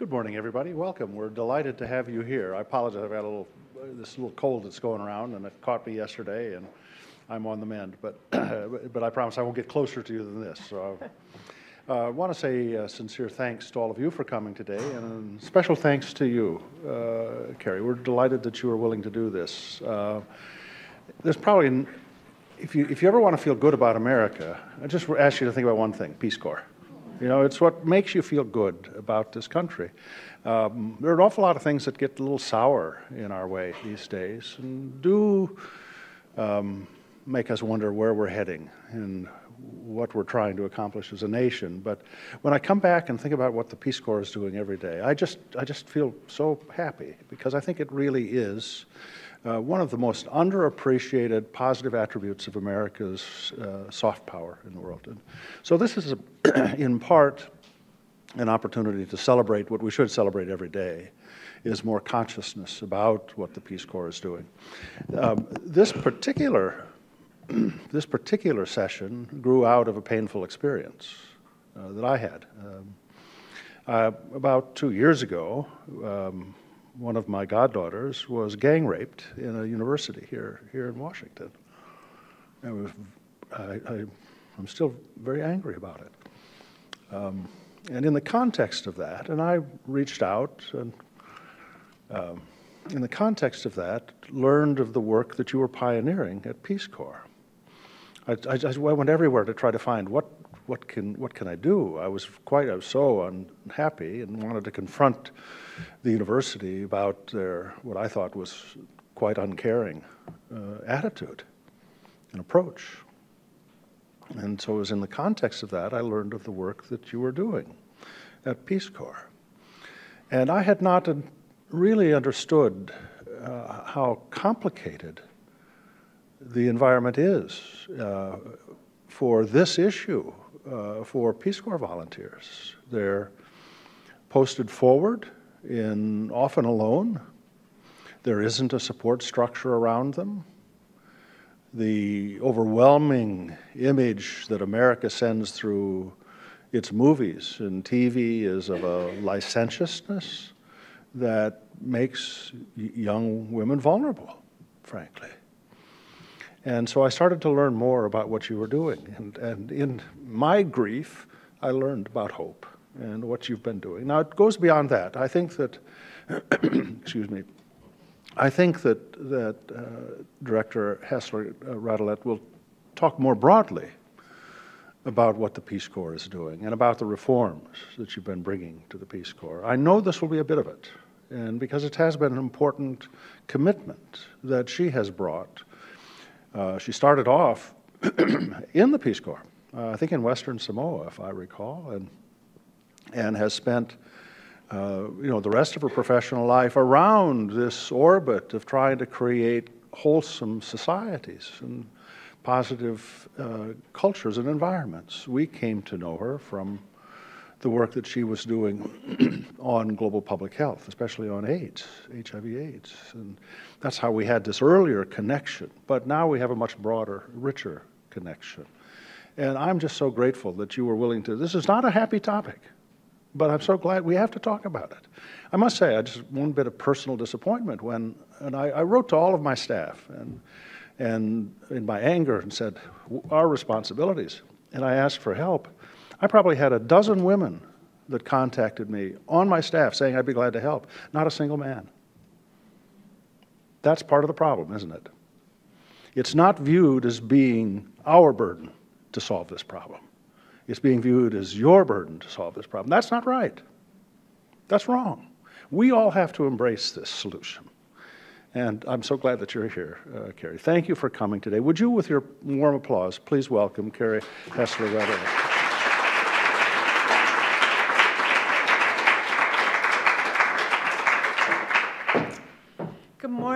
Good morning, everybody. Welcome. We're delighted to have you here. I apologize. I've got a little this little cold that's going around, and it caught me yesterday, and I'm on the mend. But but I promise I won't get closer to you than this. So. Uh, I want to say uh, sincere thanks to all of you for coming today, and special thanks to you, uh, Carrie. We're delighted that you are willing to do this. Uh, there's probably, if you, if you ever want to feel good about America, I just ask you to think about one thing Peace Corps. You know, it's what makes you feel good about this country. Um, there are an awful lot of things that get a little sour in our way these days and do um, make us wonder where we're heading and what we're trying to accomplish as a nation. But when I come back and think about what the Peace Corps is doing every day, I just, I just feel so happy because I think it really is uh, one of the most underappreciated positive attributes of America's uh, soft power in the world. And so this is, a, in part, an opportunity to celebrate what we should celebrate every day is more consciousness about what the Peace Corps is doing. Um, this particular this particular session grew out of a painful experience uh, that I had. Um, uh, about two years ago, um, one of my goddaughters was gang raped in a university here, here in Washington. I was, I, am still very angry about it. Um, and in the context of that, and I reached out and um, in the context of that, learned of the work that you were pioneering at Peace Corps. I, I, I went everywhere to try to find what what can what can I do? I was quite so unhappy and wanted to confront the university about their what I thought was quite uncaring uh, attitude and approach. And so it was in the context of that I learned of the work that you were doing at Peace Corps. And I had not really understood uh, how complicated the environment is uh, for this issue uh, for Peace Corps volunteers. They're posted forward in often alone. There isn't a support structure around them. The overwhelming image that America sends through its movies and TV is of a licentiousness that makes young women vulnerable, frankly. And so I started to learn more about what you were doing. And, and in my grief, I learned about hope and what you've been doing. Now, it goes beyond that. I think that, excuse me, I think that, that uh, Director Hessler uh, will talk more broadly about what the Peace Corps is doing and about the reforms that you've been bringing to the Peace Corps. I know this will be a bit of it, and because it has been an important commitment that she has brought uh, she started off in the Peace Corps, uh, I think in Western Samoa, if I recall, and, and has spent uh, you know, the rest of her professional life around this orbit of trying to create wholesome societies and positive uh, cultures and environments. We came to know her from the work that she was doing on global public health, especially on AIDS, HIV/AIDS, and that's how we had this earlier connection. But now we have a much broader, richer connection. And I'm just so grateful that you were willing to. This is not a happy topic, but I'm so glad we have to talk about it. I must say, I just one bit of personal disappointment when, and I, I wrote to all of my staff and, and in my anger and said, our responsibilities. And I asked for help. I probably had a dozen women that contacted me on my staff saying I'd be glad to help. Not a single man. That's part of the problem, isn't it? It's not viewed as being our burden to solve this problem. It's being viewed as your burden to solve this problem. That's not right. That's wrong. We all have to embrace this solution. And I'm so glad that you're here, uh, Carrie. Thank you for coming today. Would you, with your warm applause, please welcome Carrie Hessler-Radelet.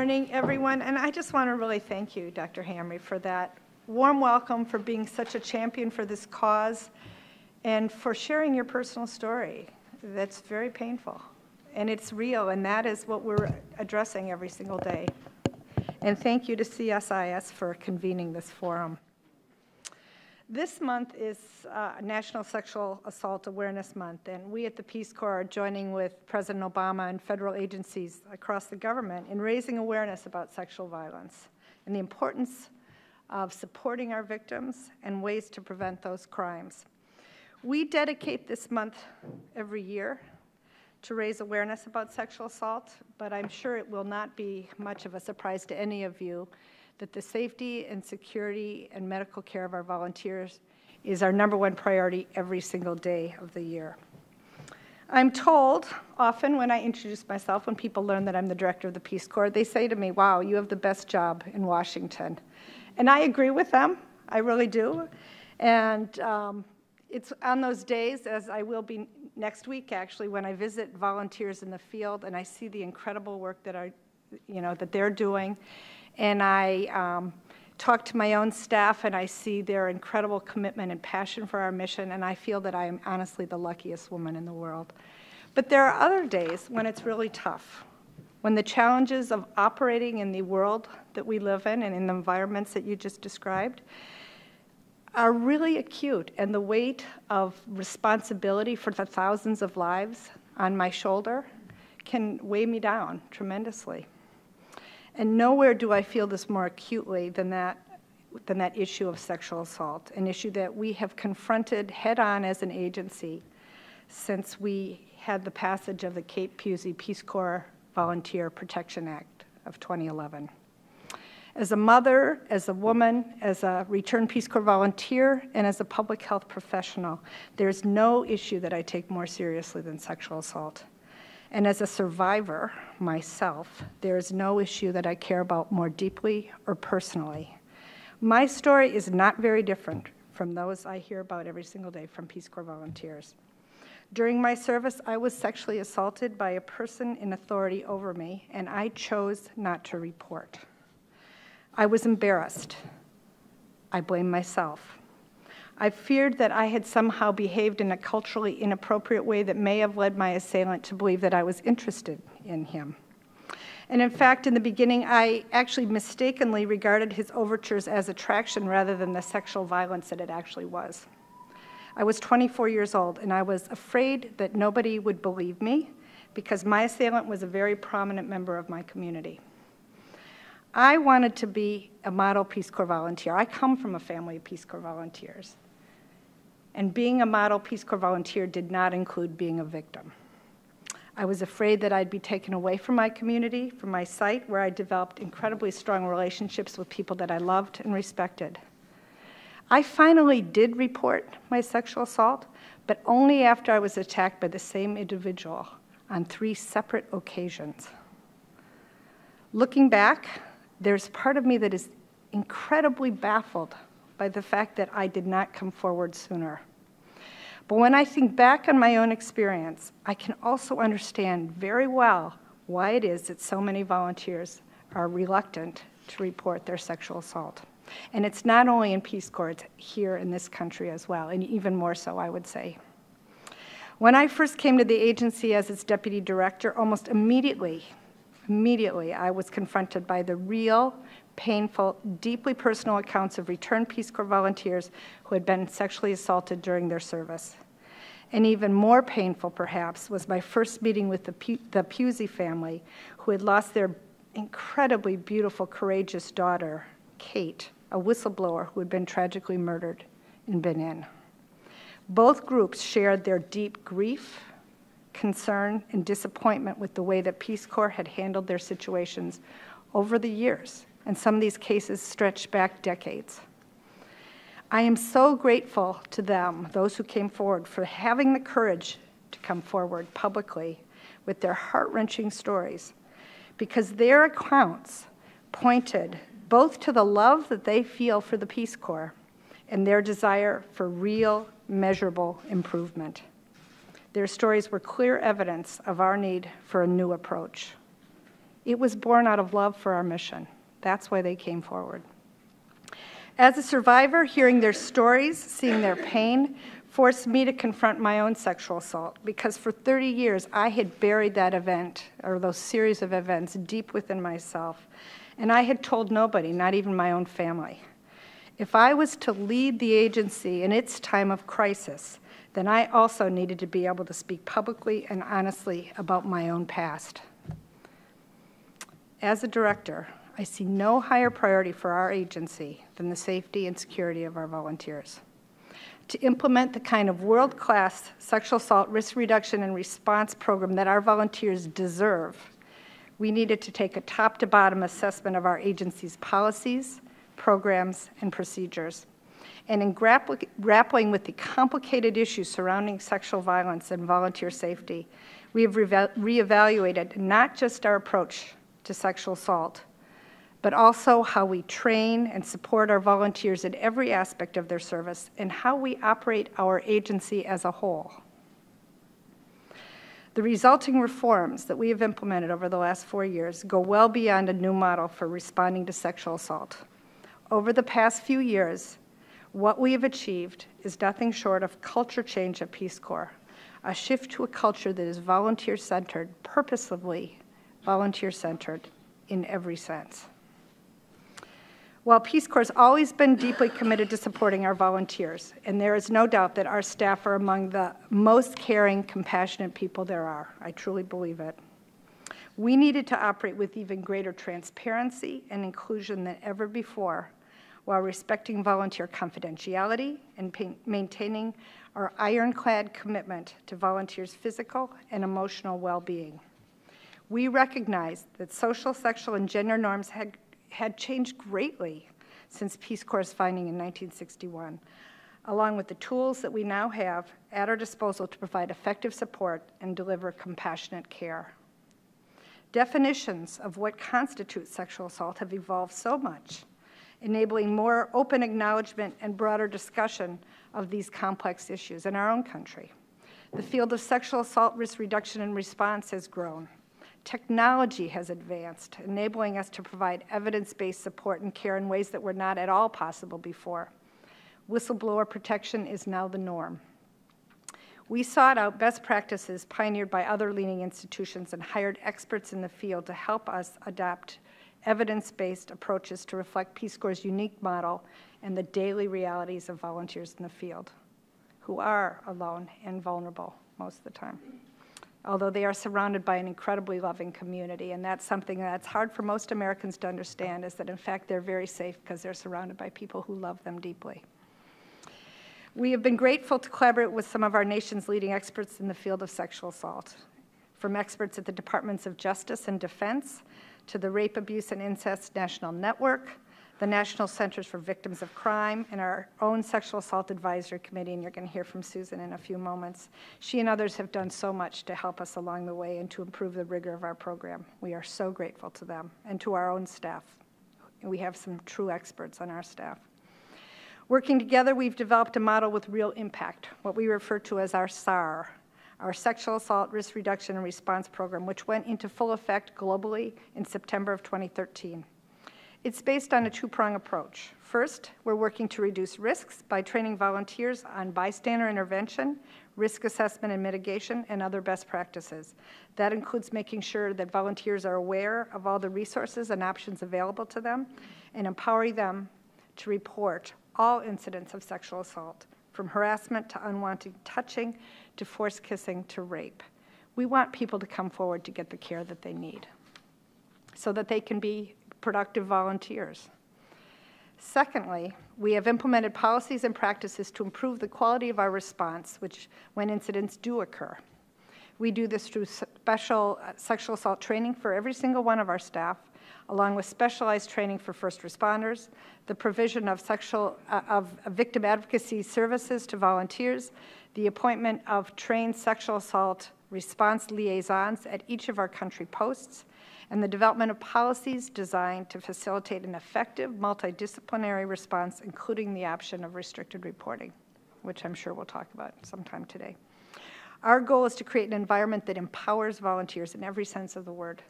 Morning, everyone. And I just want to really thank you, Dr. Hamre, for that warm welcome, for being such a champion for this cause, and for sharing your personal story. That's very painful. And it's real, and that is what we're addressing every single day. And thank you to CSIS for convening this forum. This month is uh, National Sexual Assault Awareness Month, and we at the Peace Corps are joining with President Obama and federal agencies across the government in raising awareness about sexual violence and the importance of supporting our victims and ways to prevent those crimes. We dedicate this month every year to raise awareness about sexual assault, but I'm sure it will not be much of a surprise to any of you that the safety and security and medical care of our volunteers is our number one priority every single day of the year. I'm told often when I introduce myself, when people learn that I'm the director of the Peace Corps, they say to me, Wow, you have the best job in Washington. And I agree with them, I really do. And um, it's on those days, as I will be next week actually, when I visit volunteers in the field and I see the incredible work that, are, you know, that they're doing and I um, talk to my own staff and I see their incredible commitment and passion for our mission, and I feel that I am honestly the luckiest woman in the world. But there are other days when it's really tough, when the challenges of operating in the world that we live in and in the environments that you just described are really acute, and the weight of responsibility for the thousands of lives on my shoulder can weigh me down tremendously. And nowhere do I feel this more acutely than that, than that issue of sexual assault, an issue that we have confronted head on as an agency since we had the passage of the Kate Puzey Peace Corps Volunteer Protection Act of 2011. As a mother, as a woman, as a returned Peace Corps volunteer, and as a public health professional, there's no issue that I take more seriously than sexual assault. And as a survivor myself, there is no issue that I care about more deeply or personally. My story is not very different from those I hear about every single day from Peace Corps volunteers. During my service, I was sexually assaulted by a person in authority over me, and I chose not to report. I was embarrassed. I blame myself. I feared that I had somehow behaved in a culturally inappropriate way that may have led my assailant to believe that I was interested in him. And in fact, in the beginning, I actually mistakenly regarded his overtures as attraction rather than the sexual violence that it actually was. I was 24 years old, and I was afraid that nobody would believe me because my assailant was a very prominent member of my community. I wanted to be a model Peace Corps volunteer. I come from a family of Peace Corps volunteers. And being a model Peace Corps volunteer did not include being a victim. I was afraid that I'd be taken away from my community, from my site, where I developed incredibly strong relationships with people that I loved and respected. I finally did report my sexual assault, but only after I was attacked by the same individual on three separate occasions. Looking back, there's part of me that is incredibly baffled by the fact that I did not come forward sooner. But when I think back on my own experience, I can also understand very well why it is that so many volunteers are reluctant to report their sexual assault. And it's not only in Peace Corps, it's here in this country as well, and even more so, I would say. When I first came to the agency as its deputy director, almost immediately, immediately, I was confronted by the real painful, deeply personal accounts of returned Peace Corps volunteers who had been sexually assaulted during their service. And even more painful, perhaps, was my first meeting with the, P- the Puzey family, who had lost their incredibly beautiful, courageous daughter, Kate, a whistleblower who had been tragically murdered in Benin. Both groups shared their deep grief, concern, and disappointment with the way that Peace Corps had handled their situations over the years and some of these cases stretch back decades. I am so grateful to them, those who came forward, for having the courage to come forward publicly with their heart wrenching stories, because their accounts pointed both to the love that they feel for the Peace Corps and their desire for real, measurable improvement. Their stories were clear evidence of our need for a new approach. It was born out of love for our mission. That's why they came forward. As a survivor, hearing their stories, seeing their pain, forced me to confront my own sexual assault because for 30 years I had buried that event or those series of events deep within myself. And I had told nobody, not even my own family. If I was to lead the agency in its time of crisis, then I also needed to be able to speak publicly and honestly about my own past. As a director, I see no higher priority for our agency than the safety and security of our volunteers. To implement the kind of world-class sexual assault risk reduction and response program that our volunteers deserve, we needed to take a top-to-bottom assessment of our agency's policies, programs, and procedures. And in grappling with the complicated issues surrounding sexual violence and volunteer safety, we have reevaluated not just our approach to sexual assault, but also how we train and support our volunteers in every aspect of their service and how we operate our agency as a whole. The resulting reforms that we have implemented over the last four years go well beyond a new model for responding to sexual assault. Over the past few years, what we have achieved is nothing short of culture change at Peace Corps, a shift to a culture that is volunteer-centered, purposefully volunteer-centered in every sense. While Peace Corps has always been deeply committed to supporting our volunteers, and there is no doubt that our staff are among the most caring, compassionate people there are. I truly believe it. We needed to operate with even greater transparency and inclusion than ever before while respecting volunteer confidentiality and maintaining our ironclad commitment to volunteers' physical and emotional well-being. We recognize that social, sexual, and gender norms had had changed greatly since Peace Corps' finding in 1961, along with the tools that we now have at our disposal to provide effective support and deliver compassionate care. Definitions of what constitutes sexual assault have evolved so much, enabling more open acknowledgement and broader discussion of these complex issues in our own country. The field of sexual assault risk reduction and response has grown, Technology has advanced, enabling us to provide evidence-based support and care in ways that were not at all possible before. Whistleblower protection is now the norm. We sought out best practices pioneered by other leading institutions and hired experts in the field to help us adopt evidence-based approaches to reflect Peace Corps' unique model and the daily realities of volunteers in the field, who are alone and vulnerable most of the time although they are surrounded by an incredibly loving community. And that's something that's hard for most Americans to understand is that, in fact, they're very safe because they're surrounded by people who love them deeply. We have been grateful to collaborate with some of our nation's leading experts in the field of sexual assault, from experts at the Departments of Justice and Defense to the Rape, Abuse, and Incest National Network the National Centers for Victims of Crime, and our own Sexual Assault Advisory Committee, and you're going to hear from Susan in a few moments. She and others have done so much to help us along the way and to improve the rigor of our program. We are so grateful to them and to our own staff. We have some true experts on our staff. Working together, we've developed a model with real impact, what we refer to as our SAR, our Sexual Assault Risk Reduction and Response Program, which went into full effect globally in September of 2013. It's based on a two-prong approach. First, we're working to reduce risks by training volunteers on bystander intervention, risk assessment and mitigation, and other best practices. That includes making sure that volunteers are aware of all the resources and options available to them and empowering them to report all incidents of sexual assault, from harassment to unwanted touching to forced kissing to rape. We want people to come forward to get the care that they need so that they can be productive volunteers. Secondly, we have implemented policies and practices to improve the quality of our response which, when incidents do occur. We do this through special uh, sexual assault training for every single one of our staff, along with specialized training for first responders, the provision of, sexual, uh, of victim advocacy services to volunteers, the appointment of trained sexual assault response liaisons at each of our country posts, and the development of policies designed to facilitate an effective multidisciplinary response, including the option of restricted reporting, which I'm sure we'll talk about sometime today. Our goal is to create an environment that empowers volunteers in every sense of the word,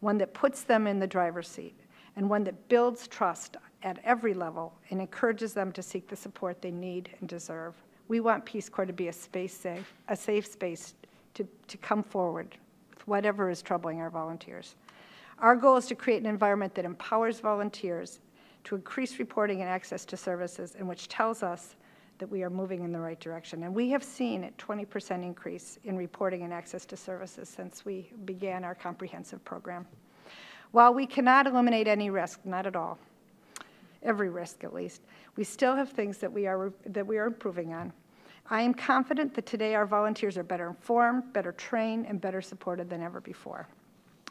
one that puts them in the driver's seat, and one that builds trust at every level and encourages them to seek the support they need and deserve. We want Peace Corps to be a space safe, a safe space to, to come forward with whatever is troubling our volunteers. Our goal is to create an environment that empowers volunteers to increase reporting and access to services, and which tells us that we are moving in the right direction. And we have seen a 20% increase in reporting and access to services since we began our comprehensive program. While we cannot eliminate any risk, not at all, every risk at least, we still have things that we are, that we are improving on. I am confident that today our volunteers are better informed, better trained, and better supported than ever before.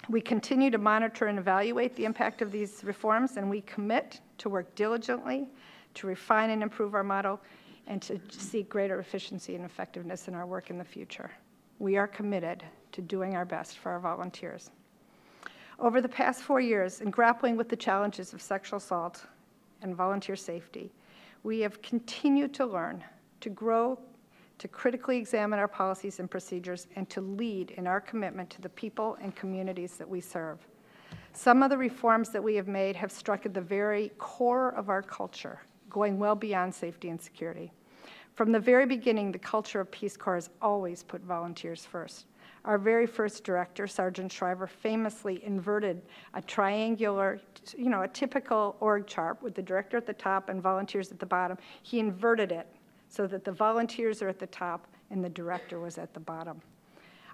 We continue to monitor and evaluate the impact of these reforms, and we commit to work diligently to refine and improve our model and to seek greater efficiency and effectiveness in our work in the future. We are committed to doing our best for our volunteers. Over the past four years, in grappling with the challenges of sexual assault and volunteer safety, we have continued to learn, to grow, to critically examine our policies and procedures, and to lead in our commitment to the people and communities that we serve. Some of the reforms that we have made have struck at the very core of our culture, going well beyond safety and security. From the very beginning, the culture of Peace Corps has always put volunteers first. Our very first director, Sargent Shriver, famously inverted a triangular, you know, a typical org chart with the director at the top and volunteers at the bottom. He inverted it so that the volunteers are at the top and the director was at the bottom.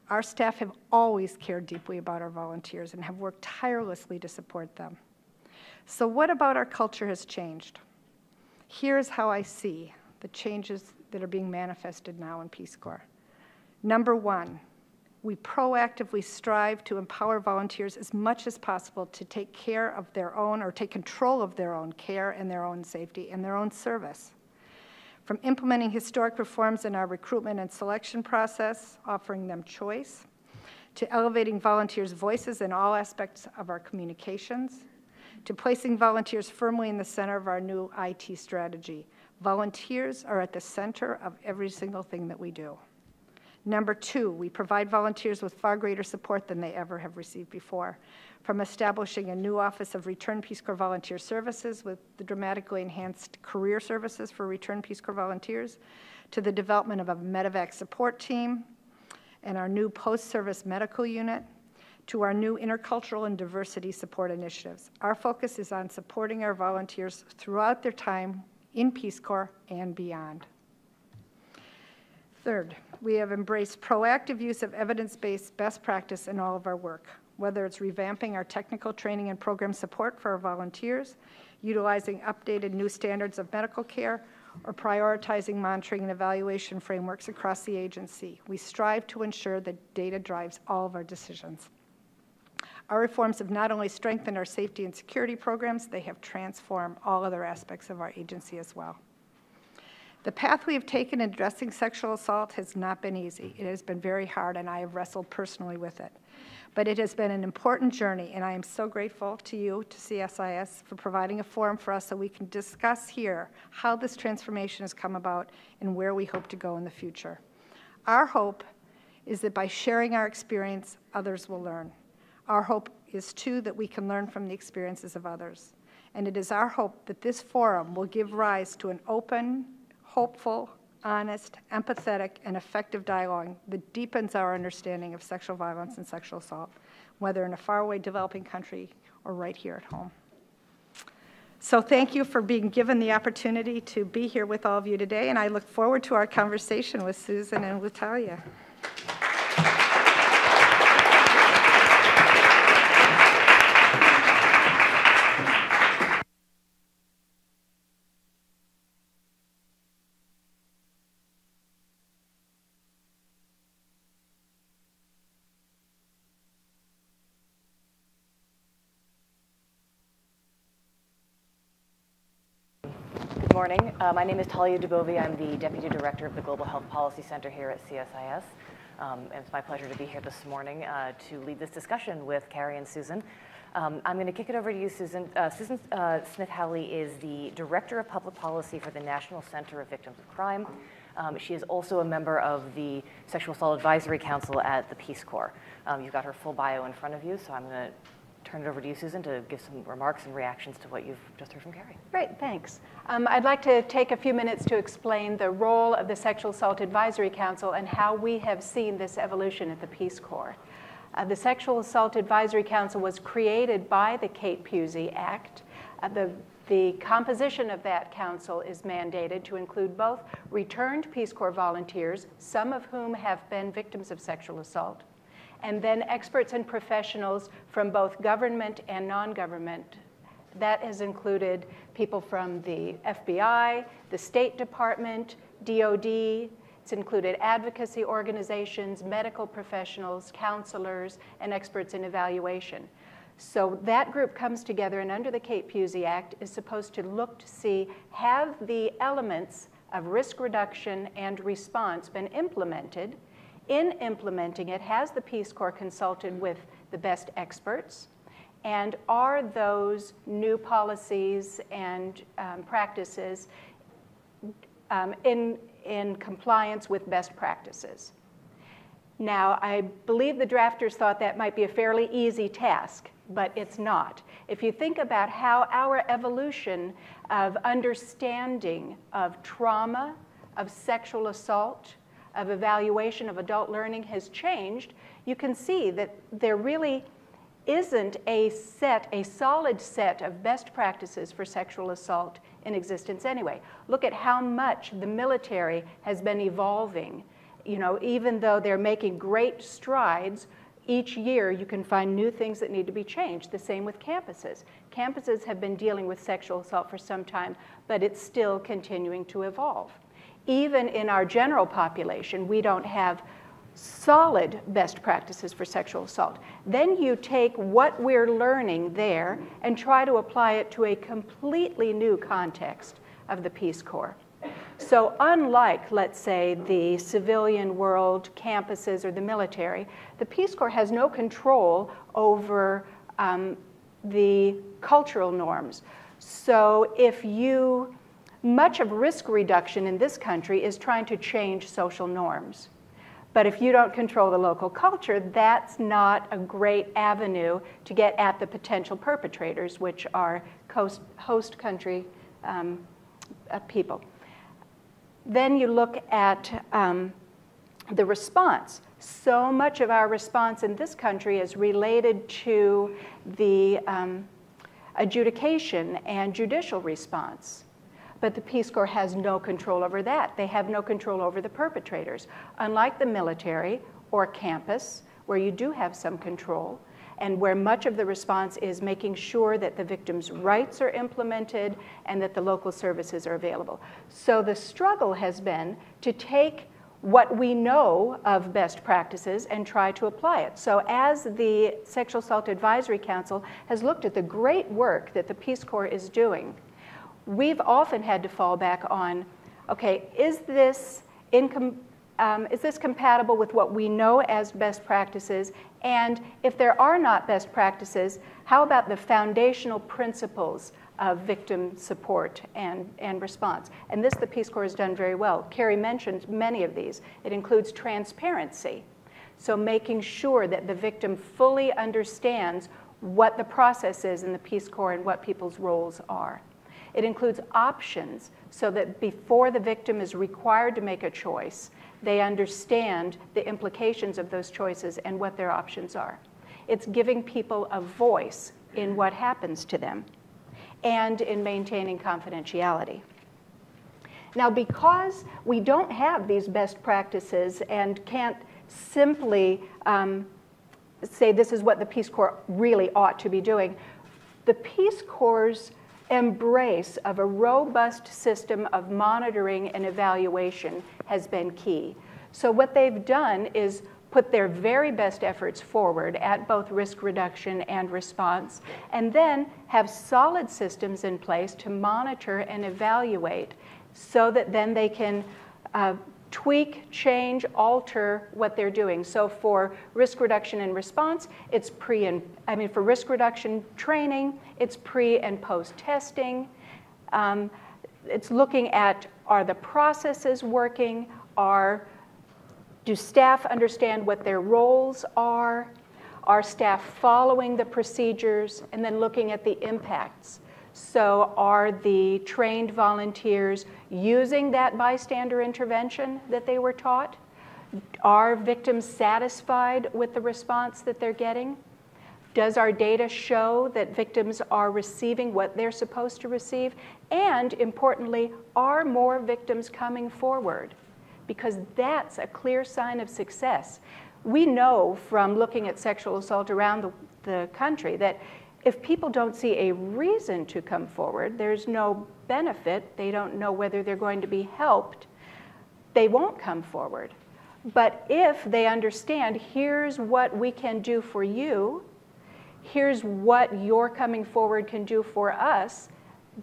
Our staff have always cared deeply about our volunteers and have worked tirelessly to support them. So what about our culture has changed? Here's how I see the changes that are being manifested now in Peace Corps. Number one, we proactively strive to empower volunteers as much as possible to take care of their own or take control of their own care and their own safety and their own service. From implementing historic reforms in our recruitment and selection process, offering them choice, to elevating volunteers' voices in all aspects of our communications, to placing volunteers firmly in the center of our new IT strategy. Volunteers are at the center of every single thing that we do. Number two, we provide volunteers with far greater support than they ever have received before. From establishing a new Office of Return Peace Corps Volunteer Services with the dramatically enhanced career services for Return Peace Corps volunteers, to the development of a medevac support team and our new post-service medical unit, to our new intercultural and diversity support initiatives. Our focus is on supporting our volunteers throughout their time in Peace Corps and beyond. Third, we have embraced proactive use of evidence-based best practice in all of our work, whether it's revamping our technical training and program support for our volunteers, utilizing updated new standards of medical care, or prioritizing monitoring and evaluation frameworks across the agency. We strive to ensure that data drives all of our decisions. Our reforms have not only strengthened our safety and security programs, they have transformed all other aspects of our agency as well. The path we have taken in addressing sexual assault has not been easy. It has been very hard, and I have wrestled personally with it. But it has been an important journey, and I am so grateful to you, to CSIS, for providing a forum for us so we can discuss here how this transformation has come about and where we hope to go in the future. Our hope is that by sharing our experience, others will learn. Our hope is, too, that we can learn from the experiences of others. And it is our hope that this forum will give rise to an open, hopeful, honest, empathetic, and effective dialogue that deepens our understanding of sexual violence and sexual assault, whether in a faraway developing country or right here at home. So thank you for being given the opportunity to be here with all of you today, and I look forward to our conversation with Susan and Latalia. Morning. Uh, my name is Talia Dubovi. I'm the Deputy Director of the Global Health Policy Center here at CSIS. Um, it's my pleasure to be here this morning uh, to lead this discussion with Carrie and Susan. Um, I'm going to kick it over to you, Susan. Uh, Susan uh, Smith-Howley is the Director of Public Policy for the National Center of Victims of Crime. Um, she is also a member of the Sexual Assault Advisory Council at the Peace Corps. Um, you've got her full bio in front of you, so I'm going to turn it over to you, Susan, to give some remarks and reactions to what you've just heard from Carrie. Great, thanks. Um, I'd like to take a few minutes to explain the role of the Sexual Assault Advisory Council and how we have seen this evolution at the Peace Corps. Uh, the Sexual Assault Advisory Council was created by the Kate Puzey Act. Uh, the The composition of that council is mandated to include both returned Peace Corps volunteers, some of whom have been victims of sexual assault, and then experts and professionals from both government and non-government. That has included people from the FBI, the State Department, DOD. It's included advocacy organizations, medical professionals, counselors, and experts in evaluation. So that group comes together and under the Kate Puzey Act is supposed to look to see have the elements of risk reduction and response been implemented in implementing it, has the Peace Corps consulted with the best experts? And are those new policies and um, practices um, in, in compliance with best practices? Now, I believe the drafters thought that might be a fairly easy task, but it's not. If you think about how our evolution of understanding of trauma, of sexual assault, of evaluation of adult learning has changed, you can see that there really isn't a set, a solid set of best practices for sexual assault in existence anyway. Look at how much the military has been evolving. You know, even though they're making great strides, each year you can find new things that need to be changed. The same with campuses. Campuses have been dealing with sexual assault for some time, but it's still continuing to evolve even in our general population, we don't have solid best practices for sexual assault. Then you take what we're learning there and try to apply it to a completely new context of the Peace Corps. So, unlike, let's say, the civilian world, campuses, or the military, the Peace Corps has no control over um, the cultural norms. So, if you much of risk reduction in this country is trying to change social norms. But if you don't control the local culture, that's not a great avenue to get at the potential perpetrators, which are host, host country um, uh, people. Then you look at um, the response. So much of our response in this country is related to the um, adjudication and judicial response. But the Peace Corps has no control over that. They have no control over the perpetrators. Unlike the military or campus, where you do have some control, and where much of the response is making sure that the victim's rights are implemented and that the local services are available. So the struggle has been to take what we know of best practices and try to apply it. So, as the Sexual Assault Advisory Council has looked at the great work that the Peace Corps is doing we've often had to fall back on okay, is this, um, is this compatible with what we know as best practices? And if there are not best practices, how about the foundational principles of victim support and, and response? And this the Peace Corps has done very well. Carrie mentioned many of these. It includes transparency. So making sure that the victim fully understands what the process is in the Peace Corps and what people's roles are. It includes options so that before the victim is required to make a choice, they understand the implications of those choices and what their options are. It's giving people a voice in what happens to them and in maintaining confidentiality. Now, because we don't have these best practices and can't simply um, say this is what the Peace Corps really ought to be doing, the Peace Corps' embrace of a robust system of monitoring and evaluation has been key. So, what they've done is put their very best efforts forward at both risk reduction and response, and then have solid systems in place to monitor and evaluate so that then they can uh, tweak, change, alter what they're doing. So for risk reduction and response, it's pre and, I mean, for risk reduction training, it's pre and post testing. Um, it's looking at are the processes working? Are, do staff understand what their roles are? Are staff following the procedures? And then looking at the impacts. So, are the trained volunteers using that bystander intervention that they were taught? Are victims satisfied with the response that they're getting? Does our data show that victims are receiving what they're supposed to receive? And importantly, are more victims coming forward? Because that's a clear sign of success. We know from looking at sexual assault around the, the country that if people don't see a reason to come forward, there's no benefit, they don't know whether they're going to be helped, they won't come forward. But if they understand, here's what we can do for you, here's what your coming forward can do for us,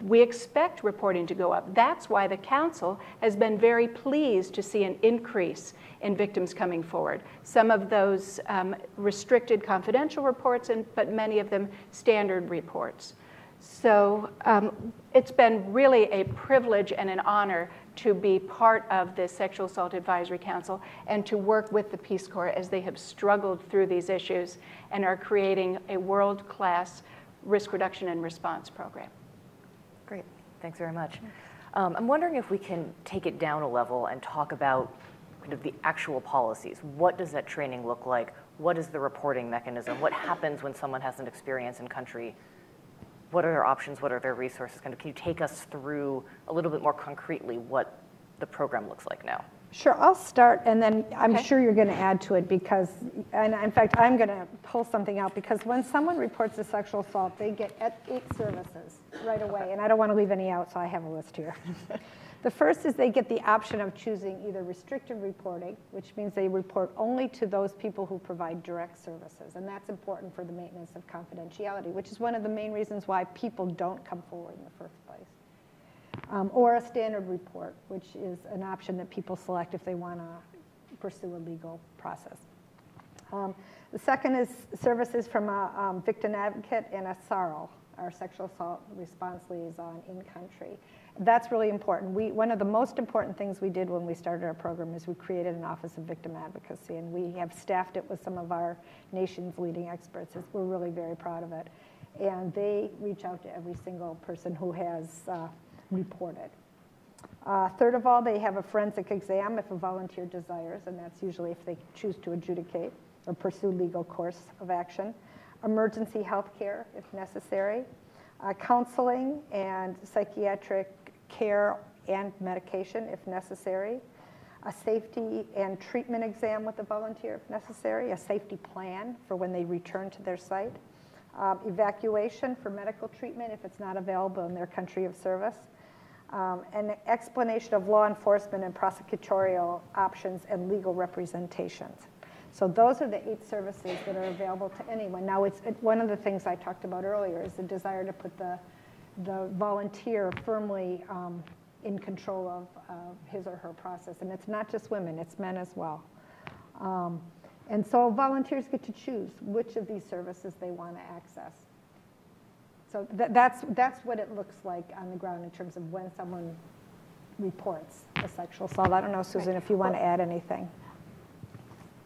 we expect reporting to go up. That's why the council has been very pleased to see an increase in victims coming forward. Some of those um, restricted confidential reports, and, but many of them standard reports. So um, it's been really a privilege and an honor to be part of the Sexual Assault Advisory Council and to work with the Peace Corps as they have struggled through these issues and are creating a world-class risk reduction and response program. Great, thanks very much. Um, I'm wondering if we can take it down a level and talk about kind of the actual policies. What does that training look like? What is the reporting mechanism? What happens when someone has an experience in country? What are their options? What are their resources? Kind of, can you take us through a little bit more concretely what the program looks like now? Sure, I'll start, and then I'm Okay. sure you're going to add to it because, and in fact, I'm going to pull something out because when someone reports a sexual assault, they get eight services right away, and I don't want to leave any out, so I have a list here. The first is they get the option of choosing either restricted reporting, which means they report only to those people who provide direct services, and that's important for the maintenance of confidentiality, which is one of the main reasons why people don't come forward in the first place um, or a standard report, which is an option that people select if they want to pursue a legal process. Um, the second is services from a um, victim advocate and a SARL, our sexual assault response liaison in country. That's really important. We, one of the most important things we did when we started our program is we created an Office of Victim Advocacy, and we have staffed it with some of our nation's leading experts. We're really very proud of it. And they reach out to every single person who has uh, reported. Uh, third of all, they have a forensic exam if a volunteer desires, and that's usually if they choose to adjudicate or pursue legal course of action. Emergency health care if necessary. Uh, counseling and psychiatric care and medication if necessary. A safety and treatment exam with the volunteer if necessary. A safety plan for when they return to their site. Um, evacuation for medical treatment if it's not available in their country of service um, an explanation of law enforcement and prosecutorial options and legal representations. So those are the eight services that are available to anyone. Now, it's it, one of the things I talked about earlier is the desire to put the the volunteer firmly um, in control of uh, his or her process, and it's not just women; it's men as well. Um, and so volunteers get to choose which of these services they want to access. So that, that's, that's what it looks like on the ground in terms of when someone reports a sexual assault. I don't know, Susan, if you want to add anything.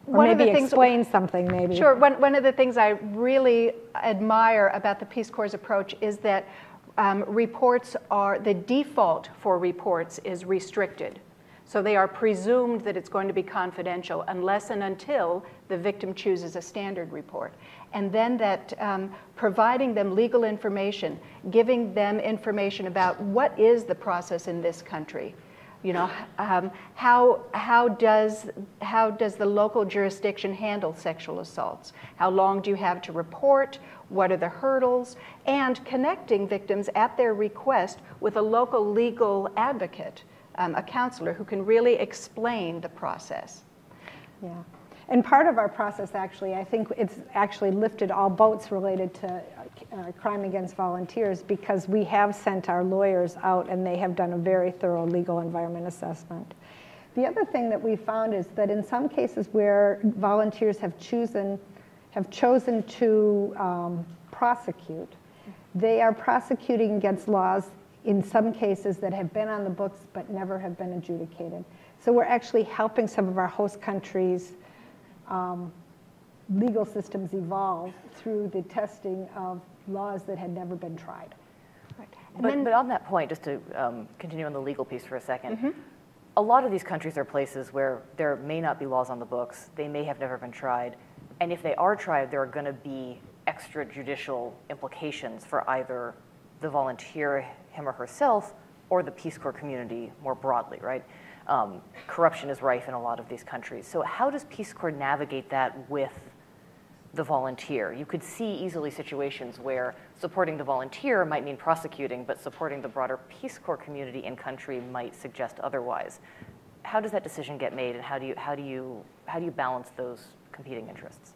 Or One of the maybe things- explain something, maybe. Sure. One, one of the things I really admire about the Peace Corps' approach is that um, reports are, the default for reports is restricted. So they are presumed that it's going to be confidential unless and until the victim chooses a standard report. And then that um, providing them legal information, giving them information about what is the process in this country. You know, um, how, how, does, how does the local jurisdiction handle sexual assaults? How long do you have to report? What are the hurdles? And connecting victims at their request with a local legal advocate, um, a counselor who can really explain the process. Yeah. And part of our process, actually, I think it's actually lifted all boats related to uh, crime against volunteers because we have sent our lawyers out and they have done a very thorough legal environment assessment. The other thing that we found is that in some cases where volunteers have chosen, have chosen to um, prosecute, they are prosecuting against laws in some cases that have been on the books but never have been adjudicated. So we're actually helping some of our host countries um, legal systems evolve through the testing of laws that had never been tried. And But, then- but on that point, just to um, continue on the legal piece for a 2nd a lot of these countries are places where there may not be laws on the books, they may have never been tried, and if they are tried, there are going to be extrajudicial implications for either the volunteer, him or herself, or the Peace Corps community more broadly, right? Um, corruption is rife in a lot of these countries. So, how does Peace Corps navigate that with the volunteer? You could see easily situations where supporting the volunteer might mean prosecuting, but supporting the broader Peace Corps community and country might suggest otherwise. How does that decision get made, and how do you, how do you, how do you balance those competing interests?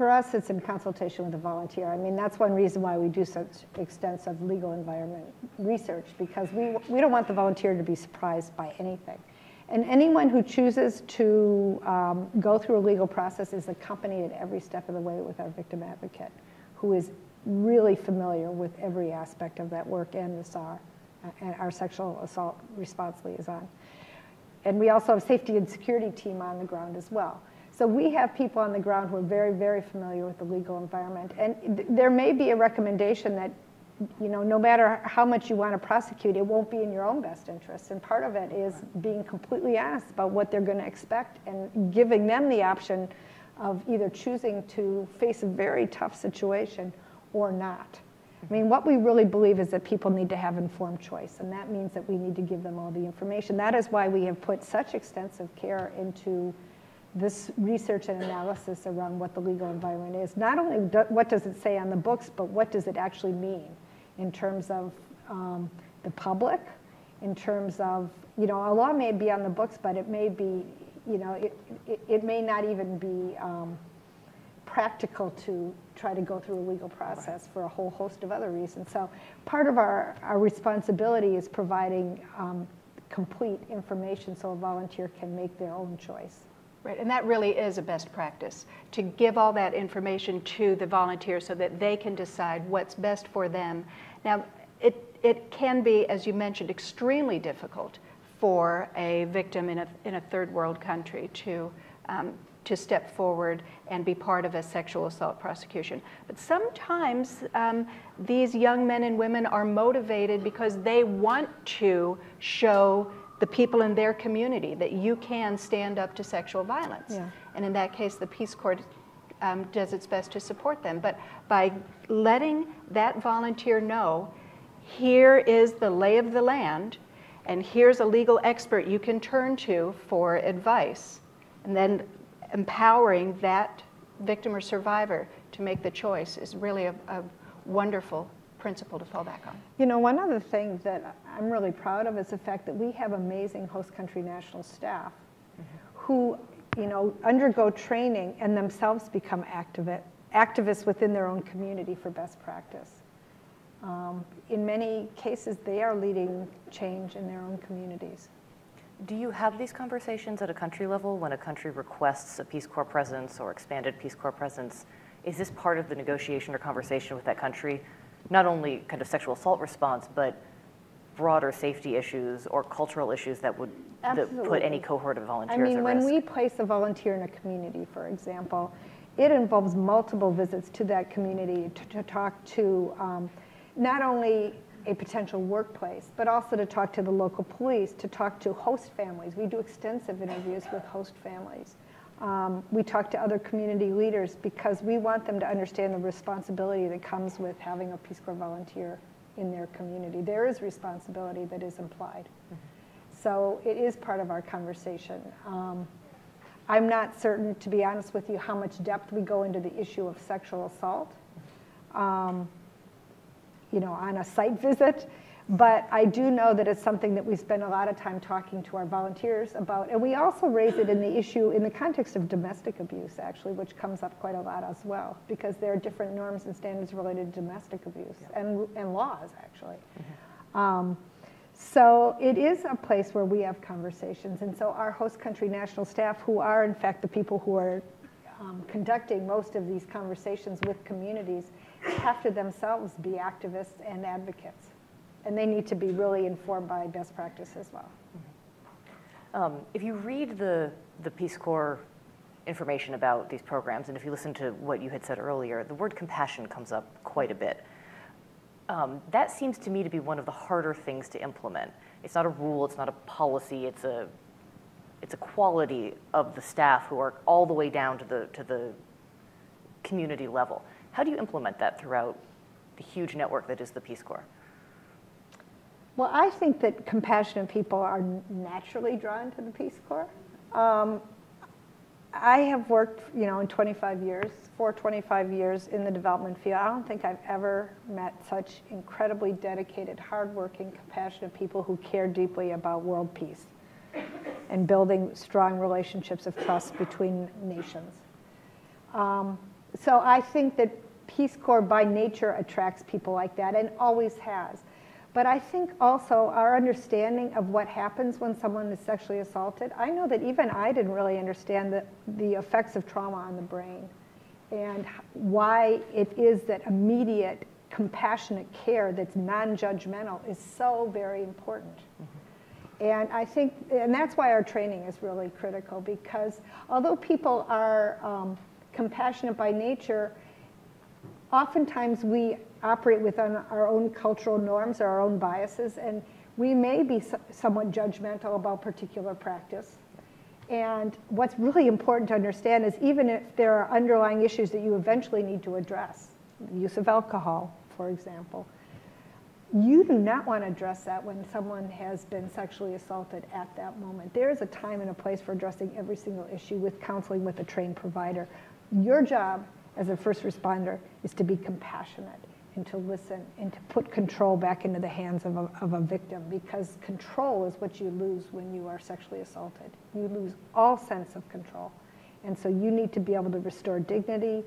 For us, it's in consultation with the volunteer. I mean, that's one reason why we do such extensive legal environment research, because we, we don't want the volunteer to be surprised by anything. And anyone who chooses to um, go through a legal process is accompanied at every step of the way with our victim advocate, who is really familiar with every aspect of that work and the SAR, uh, and our sexual assault response liaison. And we also have safety and security team on the ground as well. So we have people on the ground who are very, very familiar with the legal environment. And th- there may be a recommendation that, you know, no matter how much you want to prosecute, it won't be in your own best interest. And part of it is being completely honest about what they're going to expect and giving them the option of either choosing to face a very tough situation or not. I mean, what we really believe is that people need to have informed choice, and that means that we need to give them all the information. That is why we have put such extensive care into this research and analysis around what the legal environment is. Not only do, what does it say on the books, but what does it actually mean in terms of um, the public, in terms of, you know, a law may be on the books, but it may be, you know, it, it, it may not even be um, practical to try to go through a legal process for a whole host of other reasons. So part of our, our responsibility is providing um, complete information so a volunteer can make their own choice. Right, and that really is a best practice to give all that information to the volunteers so that they can decide what's best for them. Now, it, it can be, as you mentioned, extremely difficult for a victim in a, in a third world country to, um, to step forward and be part of a sexual assault prosecution. But sometimes um, these young men and women are motivated because they want to show the people in their community that you can stand up to sexual violence. Yeah. And in that case, the Peace Corps um, does its best to support them. But by letting that volunteer know, here is the lay of the land, and here's a legal expert you can turn to for advice, and then empowering that victim or survivor to make the choice is really a, a wonderful principle to fall back on. You know, one other thing that I'm really proud of is the fact that we have amazing host country national staff who, you know, undergo training and themselves become activi- activists within their own community for best practice. Um, in many cases, they are leading change in their own communities. Do you have these conversations at a country level when a country requests a Peace Corps presence or expanded Peace Corps presence? Is this part of the negotiation or conversation with that country? Not only kind of sexual assault response, but broader safety issues or cultural issues that would that put any cohort of volunteers I mean, when risk? we place a volunteer in a community, for example, it involves multiple visits to that community to, to talk to um, not only a potential workplace, but also to talk to the local police, to talk to host families. We do extensive interviews with host families. Um, we talk to other community leaders because we want them to understand the responsibility that comes with having a Peace Corps volunteer in their community. There is responsibility that is implied. So it is part of our conversation. Um, I'm not certain, to be honest with you, how much depth we go into the issue of sexual assault, um, you know, on a site visit. But I do know that it's something that we spend a lot of time talking to our volunteers about. And we also raise it in the issue in the context of domestic abuse, actually, which comes up quite a lot as well, because there are different norms and standards related to domestic abuse and, and laws, actually. Um, so it is a place where we have conversations. And so our host country national staff, who are in fact the people who are um, conducting most of these conversations with communities, have to themselves be activists and advocates. And they need to be really informed by best practice as well. Um, if you read the, the Peace Corps information about these programs, and if you listen to what you had said earlier, the word compassion comes up quite a bit. Um, that seems to me to be one of the harder things to implement. It's not a rule, it's not a policy, it's a, it's a quality of the staff who are all the way down to the, to the community level. How do you implement that throughout the huge network that is the Peace Corps? Well, I think that compassionate people are naturally drawn to the Peace Corps. Um, I have worked, you know, in 25 years, for 25 years in the development field. I don't think I've ever met such incredibly dedicated, hardworking, compassionate people who care deeply about world peace and building strong relationships of trust between nations. Um, so I think that Peace Corps by nature attracts people like that and always has. But I think also our understanding of what happens when someone is sexually assaulted, I know that even I didn't really understand the, the effects of trauma on the brain and why it is that immediate, compassionate care that's non-judgmental is so very important. Mm-hmm. And I think, and that's why our training is really critical because although people are um, compassionate by nature, oftentimes we operate within our own cultural norms or our own biases, and we may be somewhat judgmental about particular practice. And what's really important to understand is even if there are underlying issues that you eventually need to address, use of alcohol, for example, you do not want to address that when someone has been sexually assaulted at that moment. There is a time and a place for addressing every single issue with counseling with a trained provider. Your job as a first responder is to be compassionate and to listen and to put control back into the hands of a, of a victim because control is what you lose when you are sexually assaulted. You lose all sense of control. And so you need to be able to restore dignity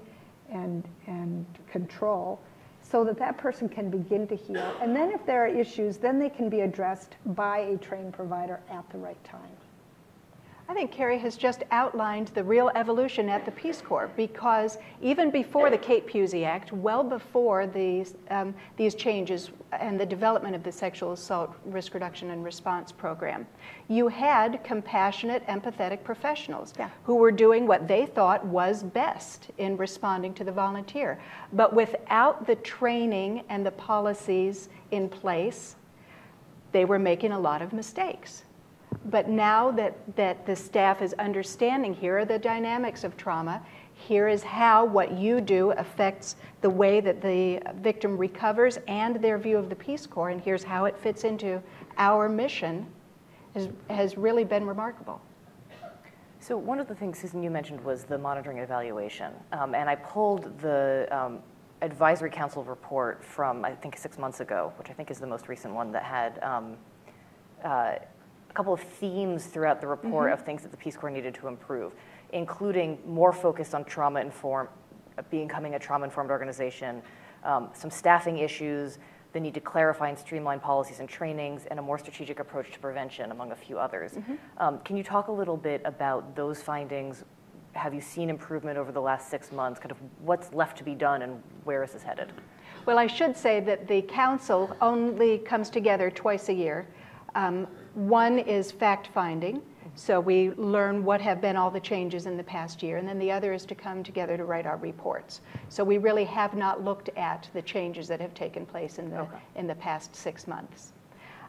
and, and control so that that person can begin to heal. And then if there are issues, then they can be addressed by a trained provider at the right time. I think Carrie has just outlined the real evolution at the Peace Corps because even before the Kate Puzey Act, well before these, um, these changes and the development of the Sexual Assault Risk Reduction and Response Program, you had compassionate, empathetic professionals yeah. who were doing what they thought was best in responding to the volunteer. But without the training and the policies in place, they were making a lot of mistakes. But now that, that the staff is understanding, here are the dynamics of trauma, here is how what you do affects the way that the victim recovers and their view of the Peace Corps, and here's how it fits into our mission, has, has really been remarkable. So one of the things, Susan, you mentioned was the monitoring and evaluation. Um, and I pulled the um, advisory council report from, I think, six months ago, which I think is the most recent one that had um, uh, a couple of themes throughout the report mm-hmm. of things that the Peace Corps needed to improve, including more focus on trauma informed, becoming a trauma informed organization, um, some staffing issues, the need to clarify and streamline policies and trainings, and a more strategic approach to prevention, among a few others. Mm-hmm. Um, can you talk a little bit about those findings? Have you seen improvement over the last six months? Kind of what's left to be done, and where is this headed? Well, I should say that the council only comes together twice a year. Um, one is fact finding. So we learn what have been all the changes in the past year, and then the other is to come together to write our reports. So we really have not looked at the changes that have taken place in the, okay. in the past six months.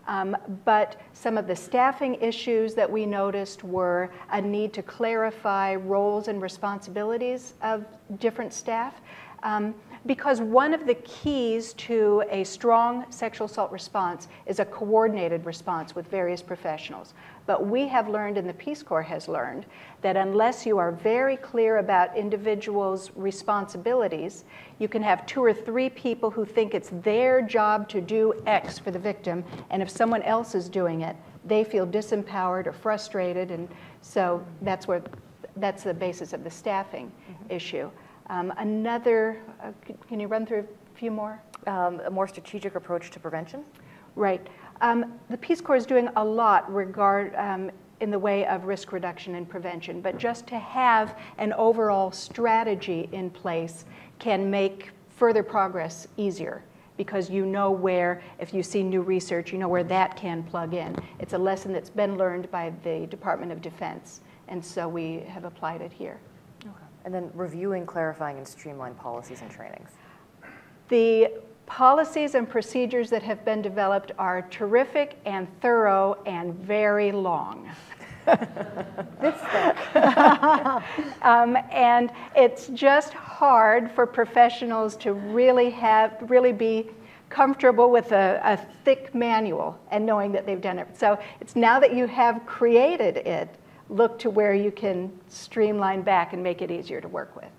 Um, but some of the staffing issues that we noticed were a need to clarify roles and responsibilities of different staff. Um, because one of the keys to a strong sexual assault response is a coordinated response with various professionals. But we have learned, and the Peace Corps has learned, that unless you are very clear about individuals' responsibilities, you can have two or three people who think it's their job to do X for the victim, and if someone else is doing it, they feel disempowered or frustrated, and so that's where that's the basis of the staffing mm-hmm. issue. Um, another, uh, can you run through a few more? Um, a more strategic approach to prevention? Right. Um, the Peace Corps is doing a lot regard, um, in the way of risk reduction and prevention, but just to have an overall strategy in place can make further progress easier because you know where, if you see new research, you know where that can plug in. It's a lesson that's been learned by the Department of Defense, and so we have applied it here. And then reviewing, clarifying, and streamline policies and trainings. The policies and procedures that have been developed are terrific and thorough and very long. This thick. Um, and it's just hard for professionals to really have, really be comfortable with a, a thick manual and knowing that they've done it. So it's now that you have created it, look to where you can streamline back and make it easier to work with.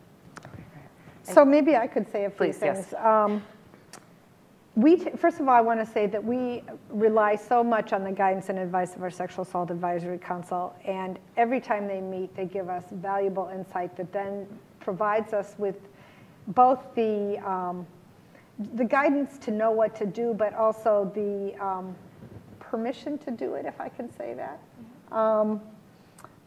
So maybe I could say a few Please, yes. things. Um, We, t- first of all, I want to say that we rely so much on the guidance and advice of our Sexual Assault Advisory Council, and every time they meet, they give us valuable insight that then provides us with both the, um, the guidance to know what to do, but also the um, permission to do it, if I can say that.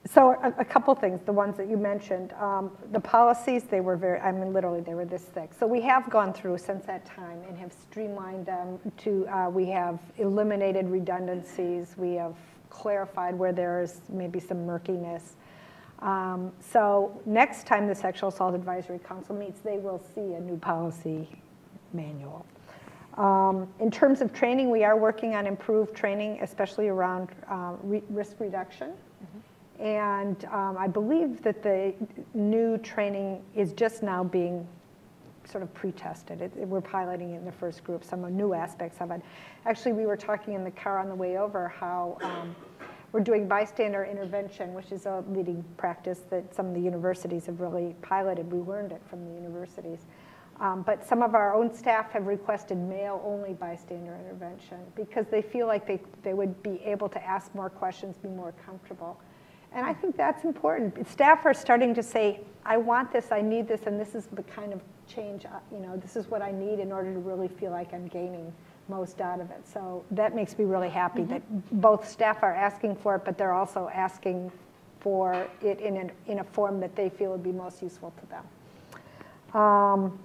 So a, a couple things, the ones that you mentioned. Um, the policies, they were very, I mean, literally, they were this thick. So we have gone through since that time and have streamlined them to, uh, we have eliminated redundancies. We have clarified where there is maybe some murkiness. Um, so next time the Sexual Assault Advisory Council meets, they will see a new policy manual. Um, in terms of training, we are working on improved training, especially around uh, re- risk reduction. And um, I believe that the new training is just now being sort of pre-tested. It, it- we're piloting it in the first group, some of new aspects of it. Actually, we were talking in the car on the way over how um, we're doing bystander intervention, which is a leading practice that some of the universities have really piloted. We learned it from the universities. Um, but some of our own staff have requested male-only bystander intervention because they feel like they, they would be able to ask more questions, be more comfortable. And I think that's important. Staff are starting to say, I want this, I need this, and this is the kind of change, uh, you know, this is what I need in order to really feel like I'm gaining most out of it. So that makes me really happy that both staff are asking for it, but they're also asking for it in, an, in a form that they feel would be most useful to them. Um,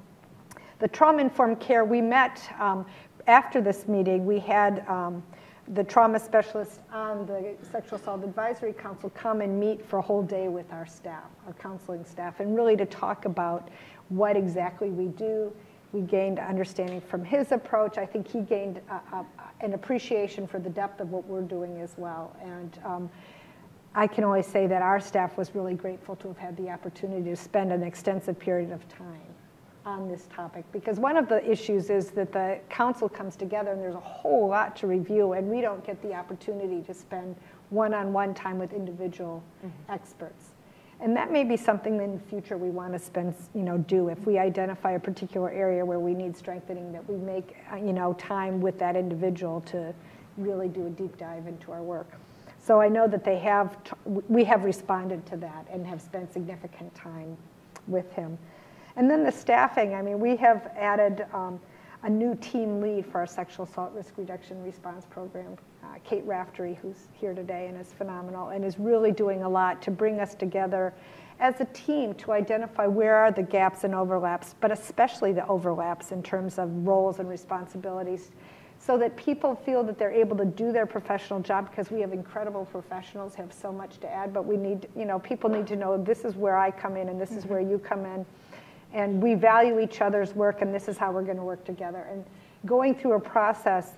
the trauma-informed care, we met um, after this meeting, we had um, the trauma specialist on the Sexual Assault Advisory Council come and meet for a whole day with our staff, our counseling staff, and really to talk about what exactly we do. We gained understanding from his approach. I think he gained a, a, an appreciation for the depth of what we're doing as well. And um, I can only say that our staff was really grateful to have had the opportunity to spend an extensive period of time on this topic because one of the issues is that the council comes together and there's a whole lot to review and we don't get the opportunity to spend one-on-one time with individual experts. And that may be something in the future we want to spend you know do. If we identify a particular area where we need strengthening that we make uh, you know time with that individual to really do a deep dive into our work. So i know that they have we have responded to that and have spent significant time with him and then the staffing, I mean, we have added um, a new team lead for our sexual assault risk reduction response program, uh, Kate Raftery, who's here today and is phenomenal and is really doing a lot to bring us together as a team to identify where are the gaps and overlaps, but especially the overlaps in terms of roles and responsibilities so that people feel that they're able to do their professional job because we have incredible professionals have so much to add but we need you know people need to know this is where i come in and this is where you come in and we value each other's work and this is how we're going to work together. And going through a process